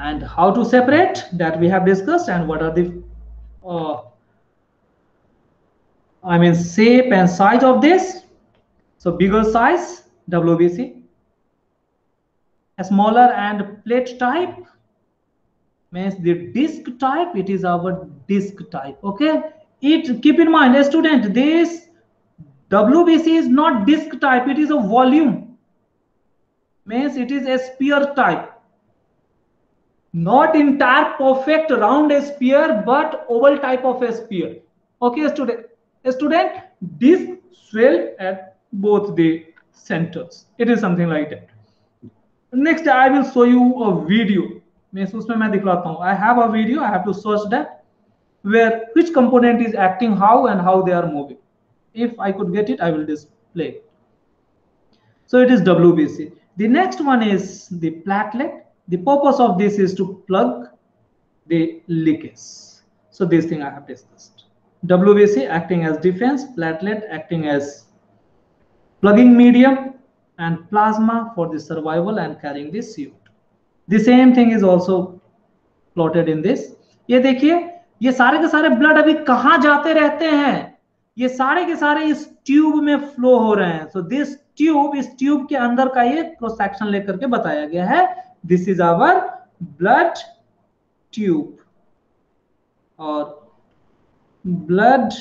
and how to separate that we have discussed and what are the uh, i mean shape and size of this? So bigger size wbc a smaller and plate type means the disc type it is our disc type okay? It keep in mind a student this wbc is not disc type it is a volume. Means it is a sphere type not entire perfect round sphere but oval type of sphere okay student student this swell at both the centers. It is something like that. Next i will show you a video. means i have a video i have to search that where which component is acting how and how they are moving. If i could get it i will display so it is wbc the next one is the platelet. The purpose of this is to plug the leakage. So this thing I have discussed. WBC acting as defense, platelet acting as plugging medium, and plasma for the survival and carrying the CO2. The same thing is also plotted in this. ये देखिए ये सारे के सारे blood अभी कहाँ जाते रहते हैं ये सारे के सारे इस ट्यूब में फ्लो हो रहे हैं सो दिस ट्यूब इस ट्यूब के अंदर का ये क्रॉस सेक्शन लेकर के बताया गया है This is our blood tube or blood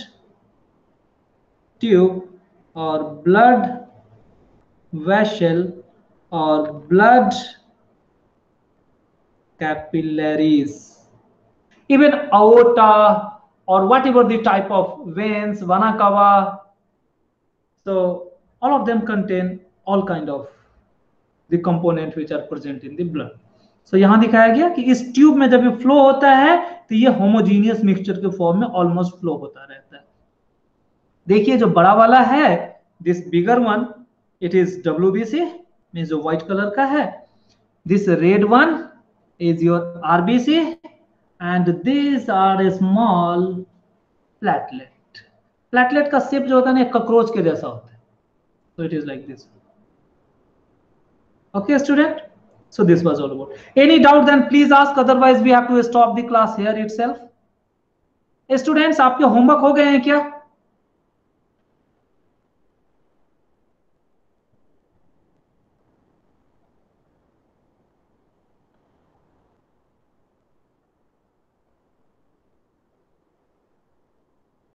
tube or blood vessel or blood capillaries. Even aorta or whatever the type of veins, vena cava. So all of them contain all kind of component which are present in the blood. So, यहाँ दिखाया गया कि इस tube में जब ये flow होता है तो ये होमोजीनियस मिक्सचर के फॉर्म में ऑलमोस्ट फ्लो होता रहता है। देखिए, जो बड़ा वाला है this bigger one it is W mean जो व्हाइट कलर का है। This red one is your RBC and these are a small platelet. Platelet का शेप जो होता है ना कॉकरोच के जैसा होता है। So, it is like this. Okay student so this was all about any doubt then please ask otherwise we have to stop the class here itself students आपके होमवर्क हो गए हैं क्या